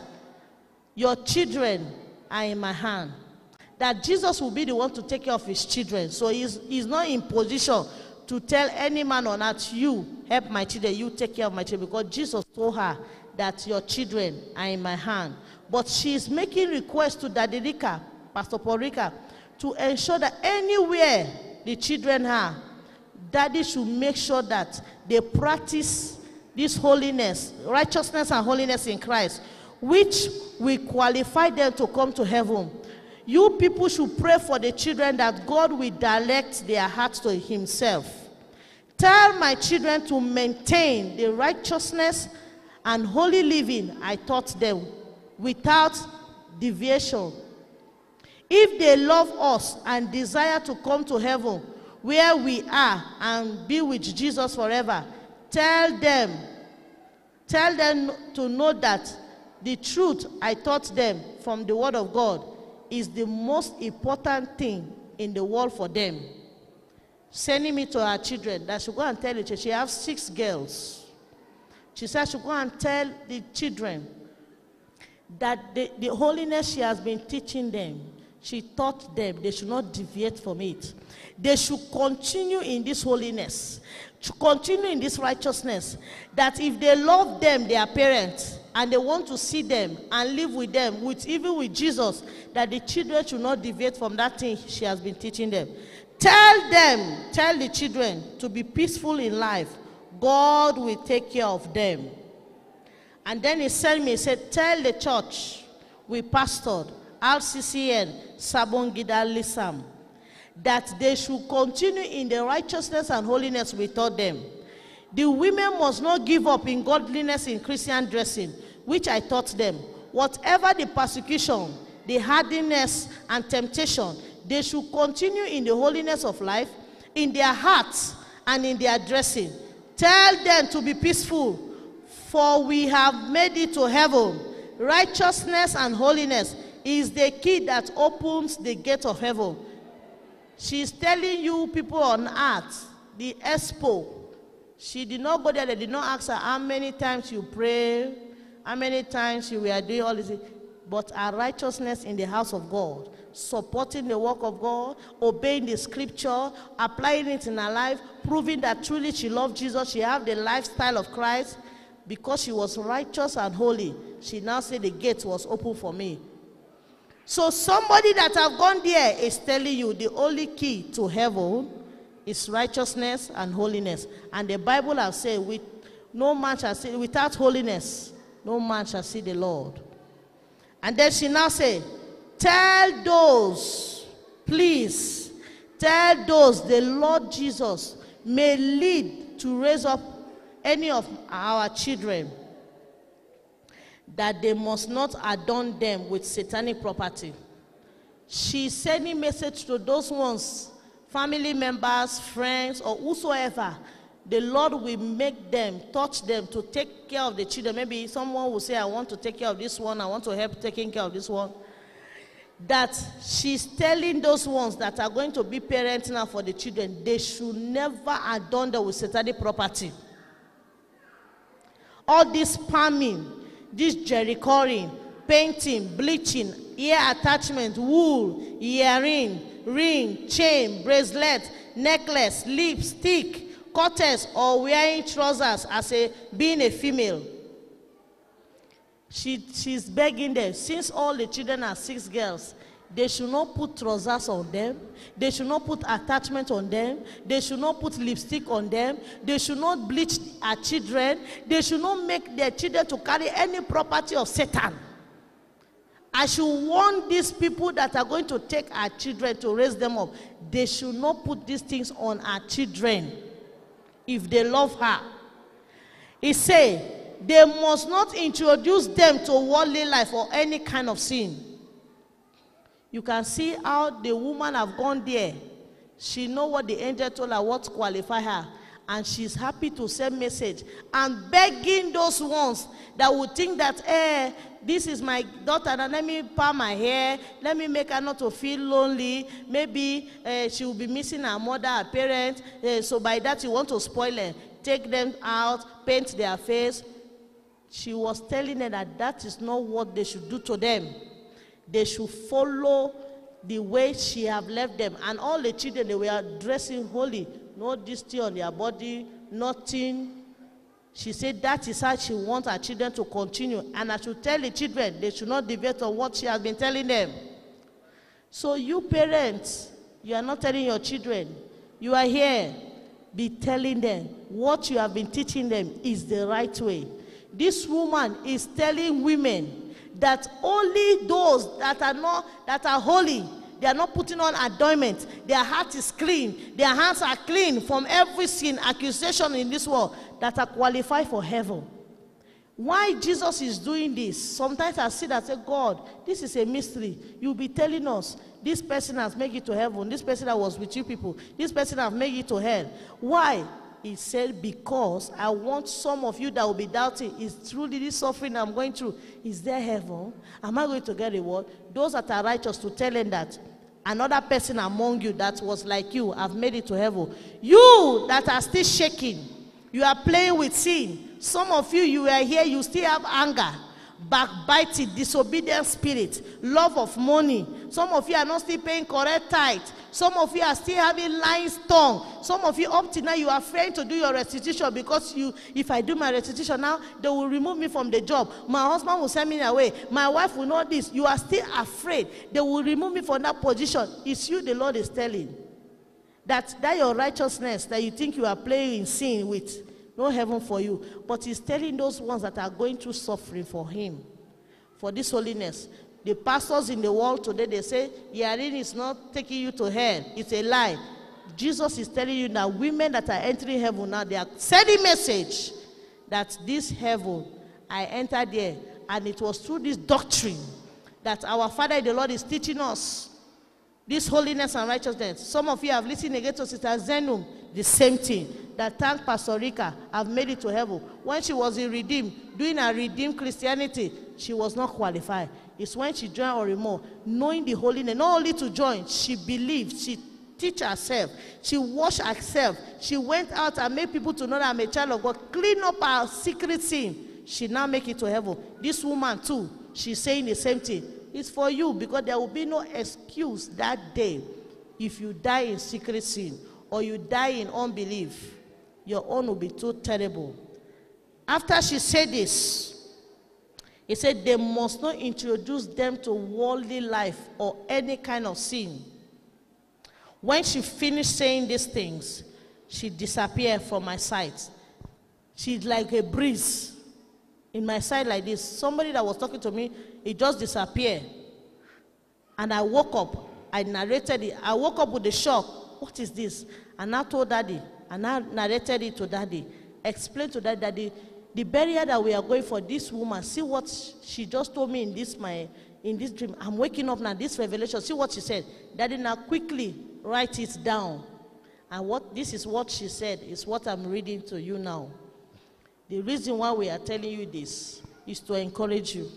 your children are in my hand. That Jesus will be the one to take care of his children. So he's, he's not in position to tell any man on earth, you help my children, you take care of my children. Because Jesus told her that your children are in my hand. But she's making request to Daddy Rika, Pastor Paul Rika, to ensure that anywhere the children are, daddy should make sure that they practice this holiness, righteousness and holiness in Christ, which will qualify them to come to heaven. You people should pray for the children that God will direct their hearts to Himself. Tell my children to maintain the righteousness and holy living I taught them without deviation if they love us and desire to come to heaven where we are and be with Jesus forever, tell them, tell them to know that the truth I taught them from the Word of God is the most important thing in the world for them. Sending me to her children that she go and tell the She has six girls. She said she go and tell the children that the, the holiness she has been teaching them she taught them they should not deviate from it. They should continue in this holiness, to continue in this righteousness. That if they love them, their parents, and they want to see them and live with them, with even with Jesus, that the children should not deviate from that thing she has been teaching them. Tell them, tell the children to be peaceful in life. God will take care of them. And then he sent me, he said, Tell the church we pastored RCCN, Sabongida Lissam, that they should continue in the righteousness and holiness we taught them. The women must not give up in godliness in Christian dressing, which I taught them. Whatever the persecution, the hardiness, and temptation, they should continue in the holiness of life, in their hearts, and in their dressing. Tell them to be peaceful, for we have made it to heaven. Righteousness and holiness is the key that opens the gate of heaven. She's telling you people on earth, the expo. She did not go there, they did not ask her how many times you pray, how many times you were doing all this. But her righteousness in the house of God, supporting the work of God, obeying the scripture, applying it in her life, proving that truly she loved Jesus, she have the lifestyle of Christ, because she was righteous and holy. She now said the gate was open for me. So somebody that have gone there is telling you the only key to heaven is righteousness and holiness. And the Bible has said, with, no man shall see, without holiness, no man shall see the Lord. And then she now say, Tell those, please, tell those the Lord Jesus may lead to raise up any of our children that they must not adorn them with satanic property. She's sending message to those ones, family members, friends, or whosoever. The Lord will make them, touch them to take care of the children. Maybe someone will say, I want to take care of this one, I want to help taking care of this one. That she's telling those ones that are going to be parents now for the children, they should never adorn them with satanic property. All this palming, this jerry jerrycoring, painting, bleaching, ear attachment, wool, earring, ring, chain, bracelet, necklace, lipstick, cutters, or wearing trousers as a being a female. She, she's begging them, since all the children are six girls, they should not put trousers on them. They should not put attachment on them. They should not put lipstick on them. They should not bleach our children. They should not make their children to carry any property of Satan. I should warn these people that are going to take our children to raise them up. They should not put these things on our children if they love her. He say they must not introduce them to worldly life or any kind of sin. You can see how the woman have gone there. She know what the angel told her, what qualify her. And she's happy to send message and begging those ones that would think that, eh, this is my daughter, and let me palm my hair, let me make her not to feel lonely. Maybe uh, she will be missing her mother, her parents. Uh, so by that, you want to spoil her. Take them out, paint their face. She was telling them that that is not what they should do to them they should follow the way she have left them. And all the children, they were dressing holy. No dusty on their body, nothing. She said that is how she wants her children to continue. And I should tell the children they should not deviate on what she has been telling them. So you parents, you are not telling your children. You are here. Be telling them what you have been teaching them is the right way. This woman is telling women that only those that are not that are holy they are not putting on adornment. Their heart is clean. Their hands are clean from every sin accusation in this world that are qualified for heaven. Why jesus is doing this? Sometimes i see that say god this is a mystery. You'll be telling us this person has made it to heaven. This person that was with you people this person has made it to hell. Why? He said, Because I want some of you that will be doubting, is truly this suffering I'm going through, is there heaven? Am I going to get reward? Those that are righteous to tell them that another person among you that was like you have made it to heaven. You that are still shaking, you are playing with sin. Some of you, you are here, you still have anger backbiting, disobedient spirit, love of money. Some of you are not still paying correct tithe. Some of you are still having lying tongue. Some of you up to now you are afraid to do your restitution because you, if I do my restitution now, they will remove me from the job. My husband will send me away. My wife will know this. You are still afraid. They will remove me from that position. It's you the Lord is telling. That that your righteousness that you think you are playing in sin with no heaven for you. But he's telling those ones that are going through suffering for him, for this holiness. The pastors in the world today, they say, Yarin is not taking you to hell. It's a lie. Jesus is telling you that women that are entering heaven now, they are sending message that this heaven, I entered there. And it was through this doctrine that our Father the Lord is teaching us this holiness and righteousness. Some of you have listened again to Sister Zenum, the same thing that thank Pastor Rika have made it to heaven. When she was in Redeem, doing a Redeemed Christianity, she was not qualified. It's when she joined Orimo, knowing the holiness, not only to join, she believed, she teach herself, she washed herself, she went out and made people to know that I'm a child of God, clean up her secret sin. She now make it to heaven. This woman too, she's saying the same thing. It's for you because there will be no excuse that day if you die in secret sin or you die in unbelief your own will be too terrible. After she said this, he said they must not introduce them to worldly life or any kind of sin. When she finished saying these things, she disappeared from my sight. She's like a breeze in my sight like this. Somebody that was talking to me, it just disappeared. And I woke up. I narrated it. I woke up with a shock. What is this? And I told daddy. And I narrated it to daddy. Explained to daddy that the, burial that we are going for this woman, see what she just told me in this my in this dream. I'm waking up now, this revelation. See what she said. Daddy, now quickly write it down. And what this is what she said, is what I'm reading to you now. The reason why we are telling you this is to encourage you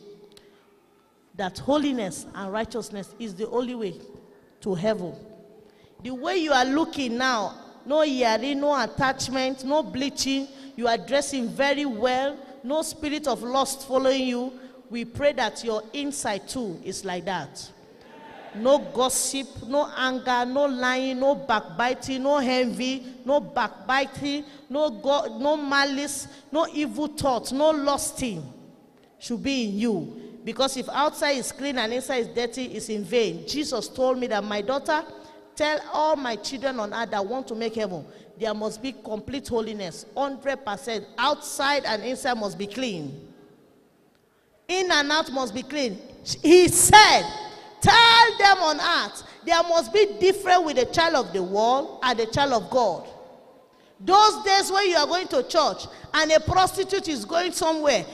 that holiness and righteousness is the only way to heaven. The way you are looking now, no earring, no attachment, no bleaching, you are dressing very well, no spirit of lust following you. We pray that your inside too is like that. No gossip, no anger, no lying, no backbiting, no envy, no backbiting, no go- no malice, no evil thoughts, no lusting should be in you. Because if outside is clean and inside is dirty, it's in vain. Jesus told me that my daughter, tell all my children on earth that want to make heaven, there must be complete holiness, 100%. Outside and inside must be clean. In and out must be clean. He said, Tell them on earth, there must be different with the child of the world and the child of God. Those days when you are going to church and a prostitute is going somewhere,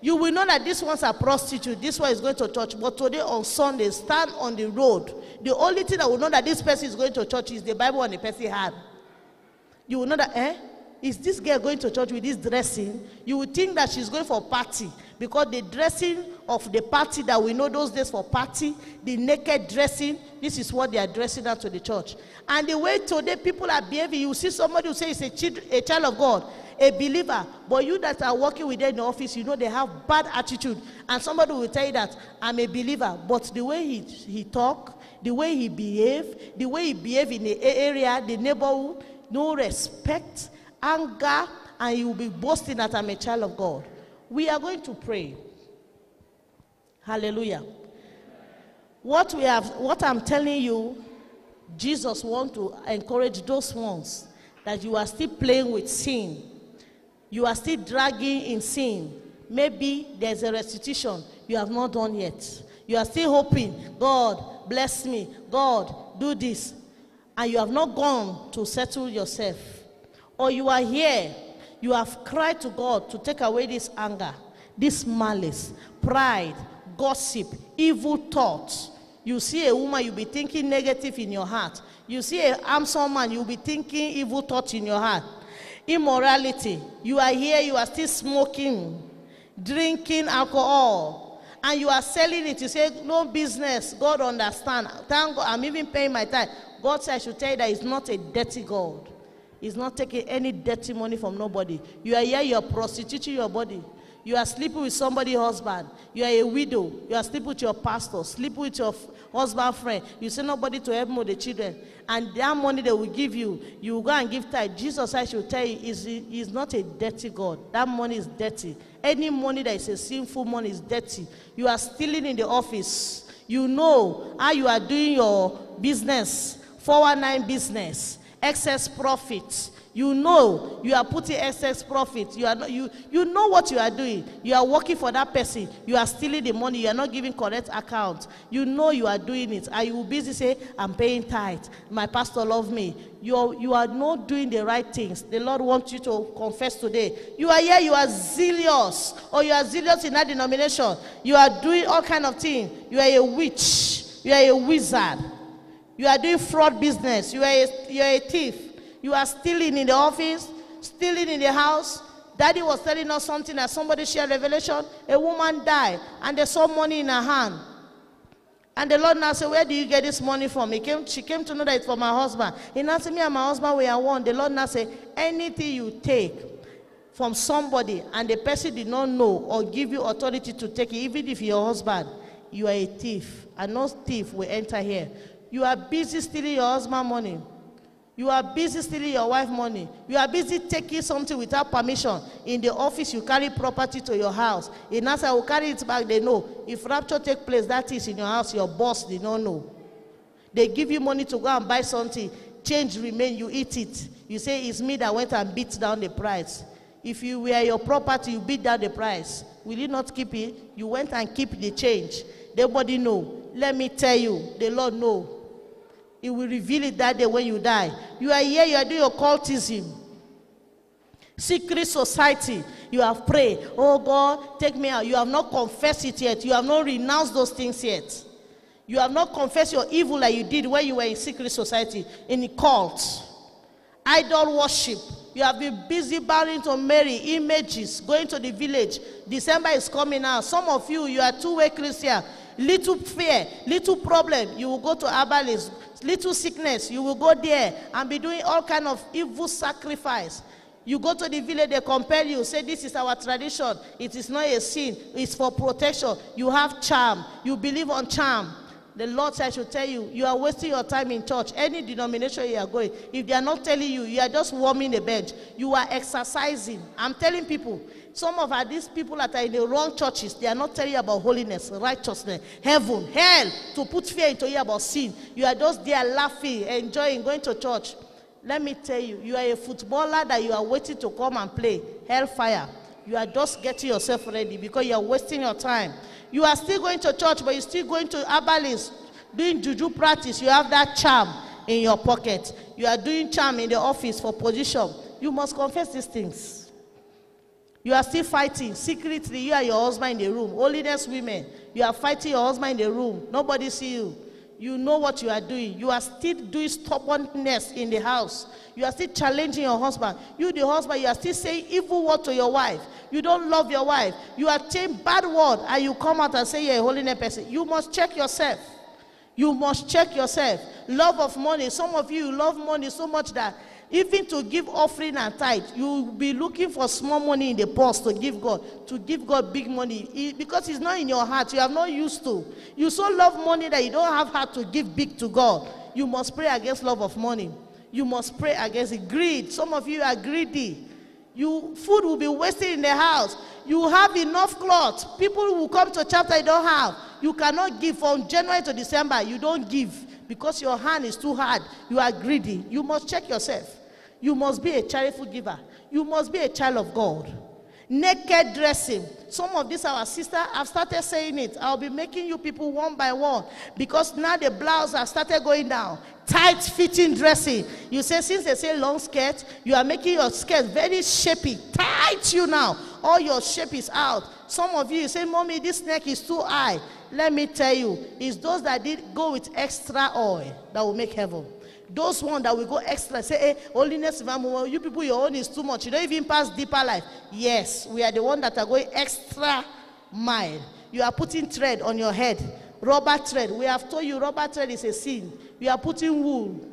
you will know that this one's a prostitute, this one is going to church. But today on Sunday, stand on the road. The only thing that will know that this person is going to church is the Bible on the person hand. You will know that, eh? Is this girl going to church with this dressing? You will think that she's going for a party because the dressing of the party that we know those days for party, the naked dressing, this is what they are dressing out to the church. And the way today people are behaving, you see somebody who says a, child, a child of God, a believer, but you that are working with them in the office, you know they have bad attitude. And somebody will tell you that I'm a believer, but the way he, he talk, the way he behave, the way he behave in the area, the neighborhood, no respect, anger, and you will be boasting that I'm a child of God. We are going to pray. Hallelujah. What we have, what I'm telling you, Jesus want to encourage those ones that you are still playing with sin. You are still dragging in sin. Maybe there's a restitution you have not done yet. You are still hoping, God, bless me. God, do this. And you have not gone to settle yourself. Or you are here, you have cried to God to take away this anger, this malice, pride, gossip, evil thoughts. You see a woman, you'll be thinking negative in your heart. You see a handsome man, you'll be thinking evil thoughts in your heart. Immorality. You are here, you are still smoking, drinking alcohol, and you are selling it. You say, no business. God understand. Thank God, I'm even paying my time. God said, I should tell you that He's not a dirty God. He's not taking any dirty money from nobody. You are here, you are prostituting your body. You are sleeping with somebody's husband. You are a widow. You are sleeping with your pastor, Sleep with your husband friend. You say nobody to help with the children. And that money they will give you, you will go and give tithe. Jesus, I should tell you, is is not a dirty God. That money is dirty. Any money that is a sinful money is dirty. You are stealing in the office. You know how you are doing your business, 419 business, excess profit. You know you are putting excess profit. You are not, you you know what you are doing. You are working for that person. You are stealing the money. You are not giving correct account. You know you are doing it, and you busy say, "I'm paying tithe. My pastor love me." You are, you are not doing the right things. The Lord wants you to confess today. You are here. You are zealous, or you are zealous in that denomination. You are doing all kind of things. You are a witch. You are a wizard. You are doing fraud business. You are a, you are a thief. You are stealing in the office, stealing in the house. Daddy was telling us something that somebody shared revelation. A woman died and they saw money in her hand. And the Lord now said, Where do you get this money from? He came, she came to know that it's for my husband. He now said, Me and my husband, we are one. The Lord now said, Anything you take from somebody and the person did not know or give you authority to take it, even if your husband, you are a thief. And no thief will enter here. You are busy stealing your husband money. You are busy stealing your wife money. You are busy taking something without permission. In the office, you carry property to your house. In NASA, will carry it back. They know. If rapture take place, that is in your house. Your boss did not know. They give you money to go and buy something. Change remain. You eat it. You say it's me that went and beat down the price. If you were your property, you beat down the price. Will you not keep it? You went and keep the change. Nobody know. Let me tell you, the Lord know. He will reveal it that day when you die. You are here, you are doing occultism. Secret society, you have prayed, oh God, take me out. You have not confessed it yet. You have not renounced those things yet. You have not confessed your evil like you did when you were in secret society, in the cult. Idol worship. You have been busy bowing to Mary, images, going to the village. December is coming now. Some of you, you are two-way Christian. Little fear, little problem, you will go to Abalis. Little sickness, you will go there and be doing all kind of evil sacrifice. You go to the village, they compel you, say, This is our tradition. It is not a sin, it's for protection. You have charm, you believe on charm. The Lord said, I should tell you, you are wasting your time in church. Any denomination you are going, if they are not telling you, you are just warming the bench. You are exercising. I'm telling people, some of our, these people that are in the wrong churches, they are not telling you about holiness, righteousness, heaven, hell, to put fear into you about sin. You are just there laughing, enjoying, going to church. Let me tell you, you are a footballer that you are waiting to come and play. Hellfire. You are just getting yourself ready because you are wasting your time. You are still going to church, but you're still going to Abalis, doing juju practice. You have that charm in your pocket. You are doing charm in the office for position. You must confess these things. You are still fighting secretly. You are your husband in the room. Holiness women. You are fighting your husband in the room. Nobody see you. You know what you are doing. You are still doing stubbornness in the house. You are still challenging your husband. You, the husband, you are still saying evil word to your wife. You don't love your wife. You are saying bad word, and you come out and say you're a holiness person. You must check yourself. You must check yourself. Love of money. Some of you love money so much that even to give offering and tithe, you will be looking for small money in the purse to give God, to give God big money. It- because it's not in your heart. You have not used to. You so love money that you don't have heart to give big to God. You must pray against love of money. You must pray against it. Greed. Some of you are greedy. You food will be wasted in the house. You have enough cloth. People will come to a chapter you don't have. You cannot give from January to December. You don't give because your hand is too hard. You are greedy. You must check yourself. You must be a charitable giver. You must be a child of God. Naked dressing. Some of these our sister have started saying it. I'll be making you people one by one because now the blouse have started going down. Tight fitting dressing. You say since they say long skirt, you are making your skirt very shapy. Tight you now. All your shape is out. Some of you, you say, Mommy, this neck is too high. Let me tell you, it's those that did go with extra oil that will make heaven. Those ones that will go extra, say, hey, holiness, well, you people, your own is too much. You don't even pass deeper life. Yes, we are the ones that are going extra mile. You are putting thread on your head, rubber thread. We have told you rubber thread is a sin. You are putting wool.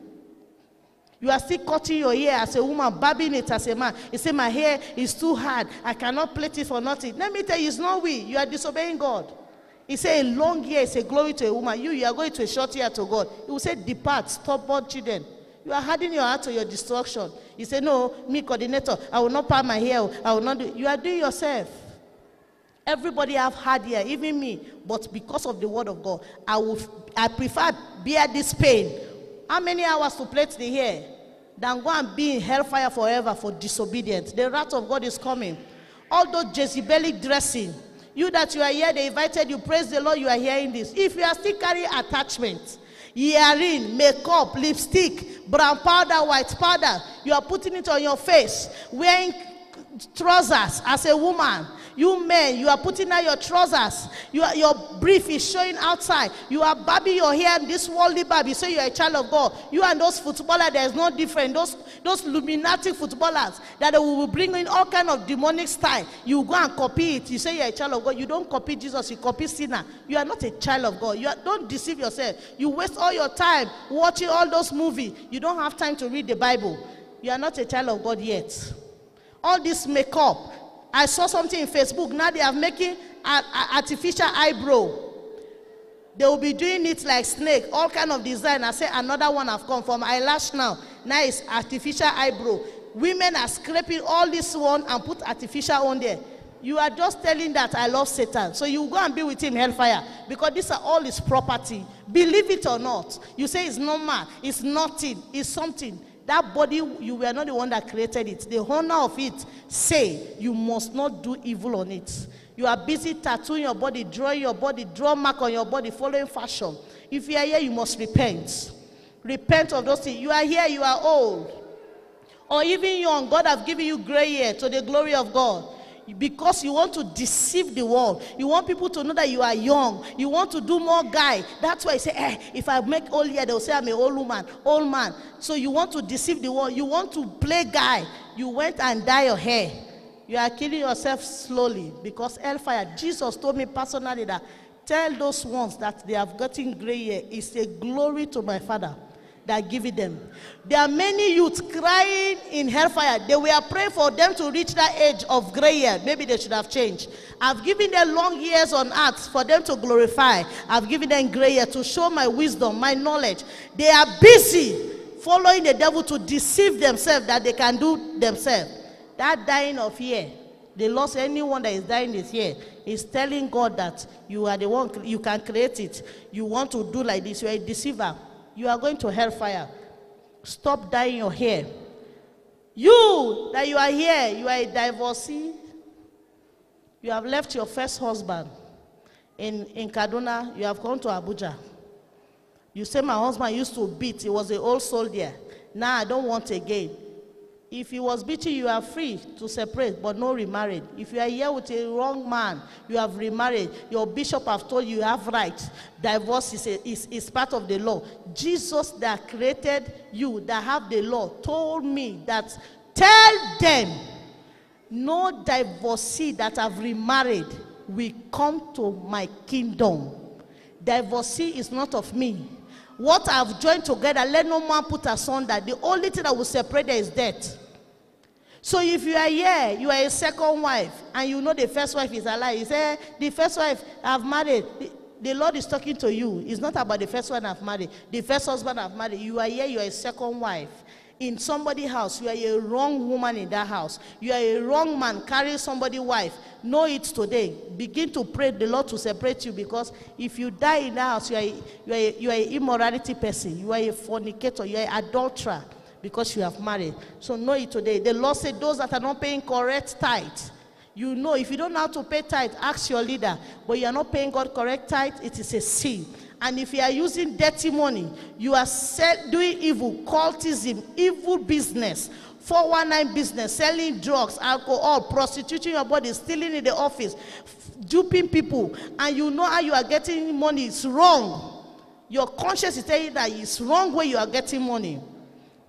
You are still cutting your hair as a woman, barbing it as a man. You say, My hair is too hard. I cannot plait it for nothing. Let me tell you, it's not we. You are disobeying God. He said, A long hair is a glory to a woman. You, you are going to a short hair to God. He will say, Depart, stubborn children. You are hardening your heart to your destruction. He said, No, me, coordinator, I will not part my hair. I will not do You are doing yourself. Everybody have hard hair, even me. But because of the word of God, I will I prefer bear this pain. How many hours to plait the hair than go and be in hellfire forever for disobedience? The wrath of God is coming. All those Jezebelic dressing. You that you are here, they invited you. Praise the Lord, you are hearing this. If you are still carrying attachment, earring, makeup, lipstick, brown powder, white powder, you are putting it on your face, wearing trousers as a woman. You men, you are putting out your trousers. You are, your brief is showing outside. You are barbing your hair this worldly barb. You say you are a child of God. You and those footballers, there is no difference. Those those luminatic footballers that they will bring in all kind of demonic style. You go and copy it. You say you are a child of God. You don't copy Jesus. You copy sinner. You are not a child of God. You are, don't deceive yourself. You waste all your time watching all those movies. You don't have time to read the Bible. You are not a child of God yet all this makeup. I saw something in Facebook. Now they are making artificial eyebrow. They will be doing it like snake, all kind of design. I say another one have come from eyelash now. Now it's artificial eyebrow. Women are scraping all this one and put artificial on there. You are just telling that I love Satan. So you go and be with him hellfire because these are all his property. Believe it or not. You say it's normal, it's nothing, it's something. That body, you were not the one that created it. The owner of it say you must not do evil on it. You are busy tattooing your body, drawing your body, draw mark on your body, following fashion. If you are here, you must repent. Repent of those things. You are here, you are old. Or even young, God have given you gray hair to the glory of God. Because you want to deceive the world. You want people to know that you are young. You want to do more guy. That's why you say, eh, if I make old hair, they'll say I'm an old woman, old man. So you want to deceive the world. You want to play guy. You went and dye your hair. You are killing yourself slowly because hellfire. Jesus told me personally that tell those ones that they have gotten gray hair is a glory to my father that give it them. There are many youths crying in hellfire. They were praying for them to reach that age of gray hair. Maybe they should have changed. I've given them long years on earth for them to glorify. I've given them gray hair to show my wisdom, my knowledge. They are busy following the devil to deceive themselves that they can do themselves. That dying of hair, they lost anyone that is dying this year is telling God that you are the one, you can create it. You want to do like this, you are a deceiver you are going to hellfire. Stop dyeing your hair. You, that you are here, you are a divorcee. You have left your first husband in, in Kaduna, you have gone to Abuja. You say, My husband used to beat, he was an old soldier. Now I don't want again. If he was beating you, are free to separate, but no remarried. If you are here with a wrong man, you have remarried. Your bishop have told you you have right. Divorce is, a, is, is part of the law. Jesus that created you, that have the law, told me that tell them no divorcee that have remarried will come to my kingdom. Divorcee is not of me. What I've joined together, let no man put asunder. The only thing that will separate there is death. So if you are here, you are a second wife, and you know the first wife is alive. You say, the first wife I've married. The Lord is talking to you. It's not about the first one I've married. The first husband I've married. You are here, you are a second wife in somebody's house, you are a wrong woman in that house. You are a wrong man carrying somebody's wife. Know it today. Begin to pray the Lord to separate you because if you die in that house, you are, you are, you are an immorality person. You are a fornicator. You are an adulterer because you have married. So know it today. The Lord said those that are not paying correct tithe, you know, if you don't know how to pay tithe, ask your leader. But you are not paying God correct tithe, it is a sin. And if you are using dirty money, you are doing evil, cultism, evil business, 419 business, selling drugs, alcohol, prostituting your body, stealing in the office, duping people, and you know how you are getting money. It's wrong. Your conscience is telling you that it's wrong where you are getting money.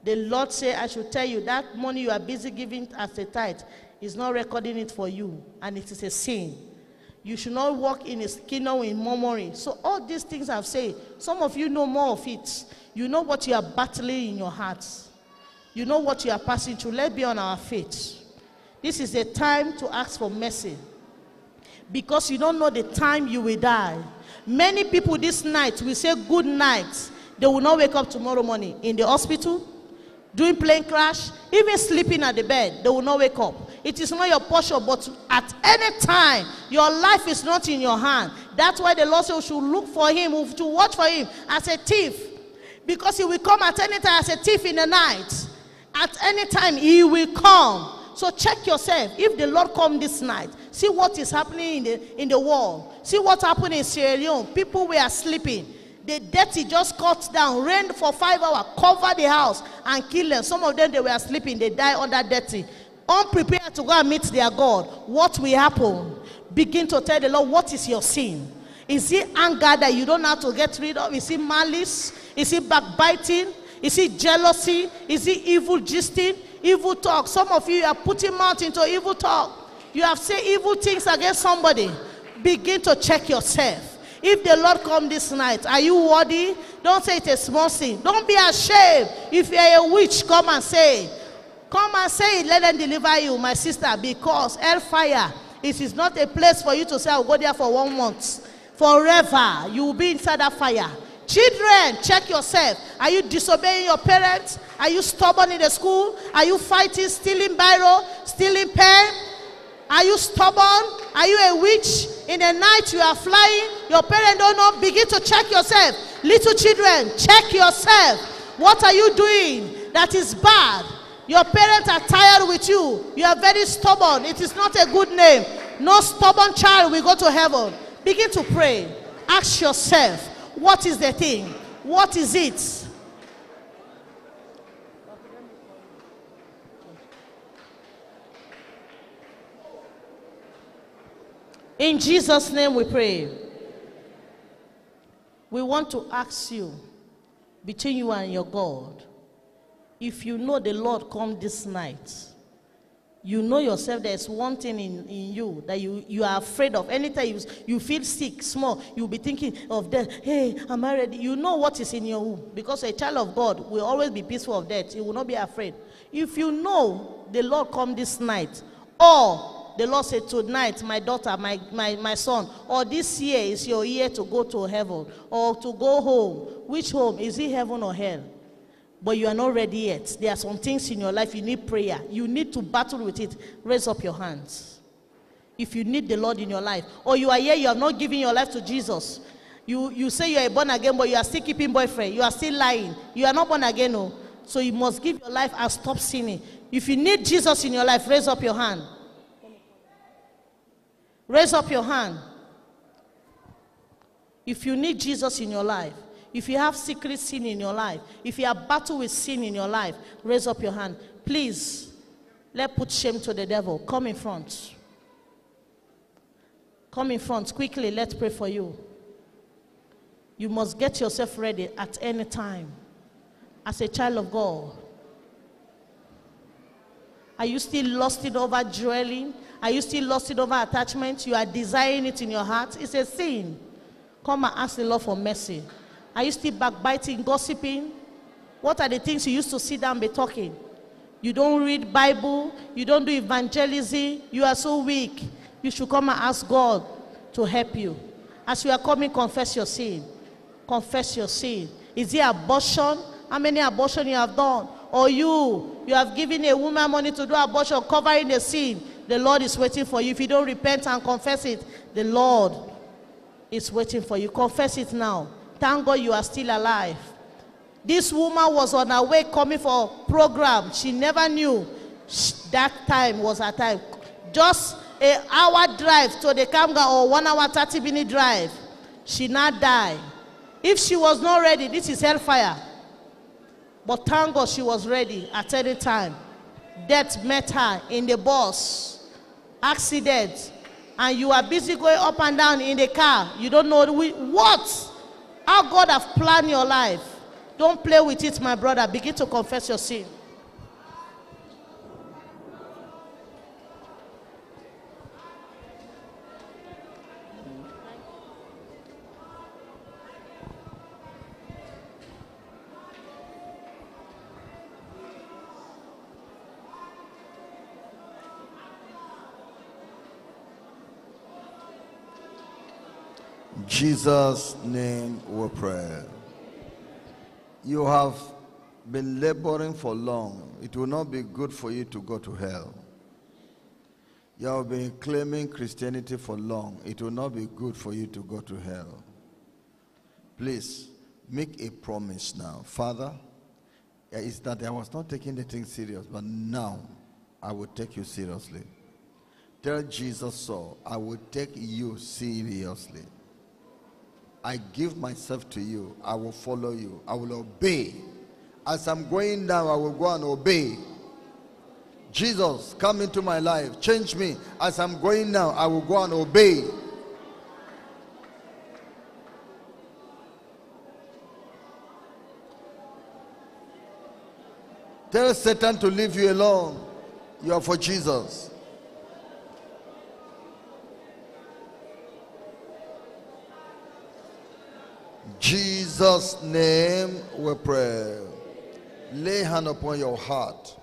The Lord say, I should tell you that money you are busy giving as a tithe is not recording it for you, and it is a sin. You should not walk in his kingdom in murmuring. So all these things I've said, some of you know more of it. You know what you are battling in your hearts. You know what you are passing through. Let's be on our feet. This is the time to ask for mercy. Because you don't know the time you will die. Many people this night will say good night. They will not wake up tomorrow morning in the hospital, doing plane crash, even sleeping at the bed. They will not wake up. It is not your portion, but at any time, your life is not in your hand. That's why the Lord says should look for him, to watch for him as a thief. Because he will come at any time as a thief in the night. At any time, he will come. So check yourself. If the Lord come this night, see what is happening in the, in the world. See what happened in Sierra Leone. People were sleeping. The dirty just cut down, rained for five hours, covered the house, and killed them. Some of them, they were sleeping. They died under dirty unprepared to go and meet their God, what will happen? Begin to tell the Lord, what is your sin? Is it anger that you don't how to get rid of? Is it malice? Is it backbiting? Is it jealousy? Is it evil gisting? Evil talk. Some of you are putting mouth into evil talk. You have said evil things against somebody. Begin to check yourself. If the Lord come this night, are you worthy? Don't say it's a small sin. Don't be ashamed. If you are a witch, come and say, Come and say it, let them deliver you, my sister, because hellfire, it is not a place for you to say, I'll go there for one month. Forever, you will be inside that fire. Children, check yourself. Are you disobeying your parents? Are you stubborn in the school? Are you fighting, stealing biro, stealing pen? Are you stubborn? Are you a witch? In the night you are flying, your parents don't know. Begin to check yourself. Little children, check yourself. What are you doing that is bad? Your parents are tired with you. You are very stubborn. It is not a good name. No stubborn child will go to heaven. Begin to pray. Ask yourself, what is the thing? What is it? In Jesus' name we pray. We want to ask you, between you and your God, if you know the Lord come this night, you know yourself there's one thing in, in you that you, you are afraid of. Anytime you, you feel sick, small, you'll be thinking of death. Hey, am I ready? You know what is in your womb. Because a child of God will always be peaceful of death. You will not be afraid. If you know the Lord come this night, or the Lord said, Tonight, my daughter, my, my, my son, or this year is your year to go to heaven or to go home. Which home? Is it heaven or hell? But you are not ready yet. There are some things in your life you need prayer. You need to battle with it. Raise up your hands. If you need the Lord in your life, or you are here, you have not given your life to Jesus. You, you say you are born again, but you are still keeping boyfriend. You are still lying. You are not born again, no. So you must give your life and stop sinning. If you need Jesus in your life, raise up your hand. Raise up your hand. If you need Jesus in your life, if you have secret sin in your life, if you have battle with sin in your life, raise up your hand. Please, let put shame to the devil. Come in front. Come in front quickly. Let's pray for you. You must get yourself ready at any time as a child of God. Are you still lost it over dwelling? Are you still lost it over attachment? You are desiring it in your heart? It's a sin. Come and ask the Lord for mercy. Are you still backbiting, gossiping? What are the things you used to sit down and be talking? You don't read Bible, you don't do evangelism, you are so weak. You should come and ask God to help you. As you are coming, confess your sin. Confess your sin. Is it abortion? How many abortion you have done? Or you, you have given a woman money to do abortion, covering the sin. The Lord is waiting for you. If you don't repent and confess it, the Lord is waiting for you. Confess it now. Thank God you are still alive. This woman was on her way coming for a program. She never knew that time was her time. Just an hour drive to the campground or one hour 30 minute drive. She not die. If she was not ready, this is hellfire. But thank God she was ready at any time. Death met her in the bus accident and you are busy going up and down in the car you don't know what how god have planned your life. Don't play with it my brother. Begin to confess your sin Jesus' name we pray. You have been laboring for long. It will not be good for you to go to hell. You have been claiming Christianity for long. It will not be good for you to go to hell. Please make a promise now. Father, it's that I was not taking the thing serious, but now I will take you seriously. Tell Jesus so. I will take you seriously. I give myself to you. I will follow you. I will obey. As I'm going down, I will go and obey. Jesus, come into my life. Change me. As I'm going now, I will go and obey. Tell Satan to leave you alone. You are for Jesus. Jesus' name we pray. Lay hand upon your heart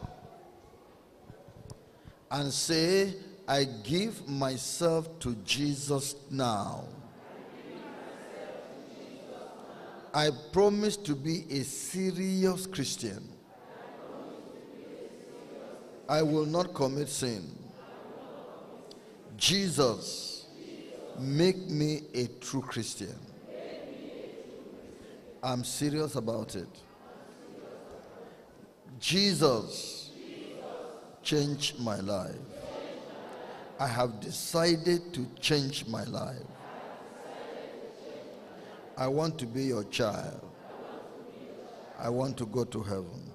and say, I give myself to Jesus now. I promise to be a serious Christian. I will not commit sin. Jesus, make me a true Christian. I'm serious about it. Jesus changed my life. I have decided to change my life. I want to be your child. I want to go to heaven.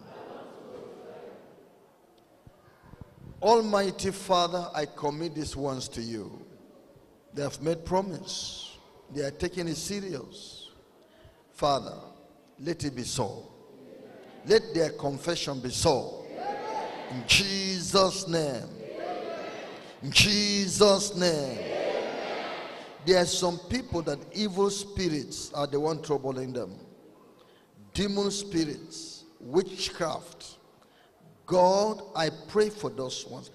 Almighty Father, I commit these ones to you. They have made promise. They are taking it serious. Father, let it be so. Let their confession be so. In Jesus' name. In Jesus' name. There are some people that evil spirits are the one troubling them. Demon spirits, witchcraft. God, I pray for those ones.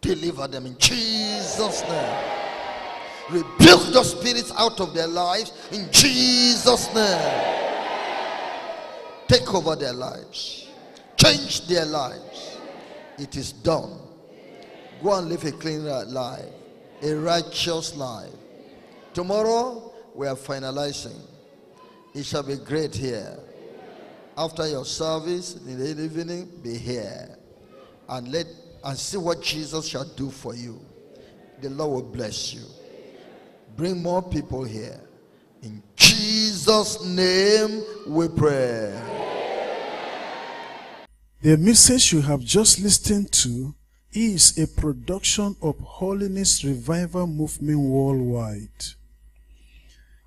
Deliver them in Jesus' name. Rebuke those spirits out of their lives in Jesus' name. Take over their lives. Change their lives. It is done. Go and live a clean life, a righteous life. Tomorrow we are finalizing. It shall be great here. After your service in the evening, be here and let and see what Jesus shall do for you. The Lord will bless you. Bring more people here. In Jesus' name we pray. The message you have just listened to is a production of Holiness Revival Movement Worldwide.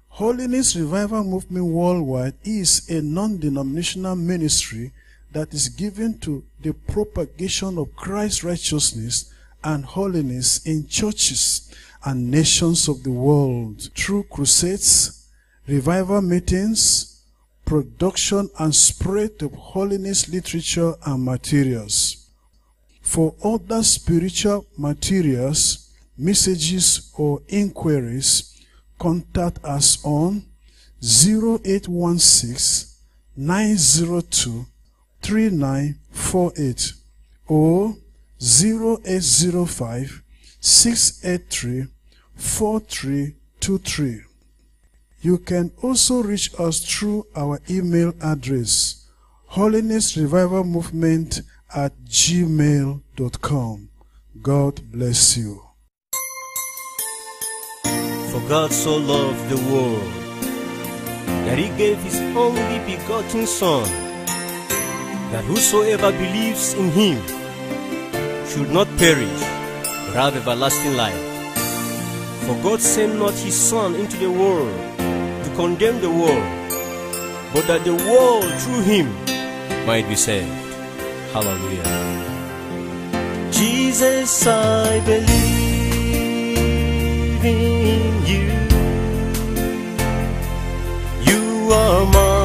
Holiness Revival Movement Worldwide is a non-denominational ministry that is given to the propagation of Christ's righteousness and holiness in churches and nations of the world through crusades, revival meetings, production and spread of holiness literature and materials. For other spiritual materials, messages or inquiries, contact us on 0816 902 3948 or 0805 683 4323. You can also reach us through our email address holiness revival movement at gmail.com. God bless you. For God so loved the world that he gave his only begotten Son, that whosoever believes in him should not perish, but have everlasting life. For God sent not his Son into the world condemn the world, but that the world through him might be saved. Hallelujah. Jesus, I believe in you. You are my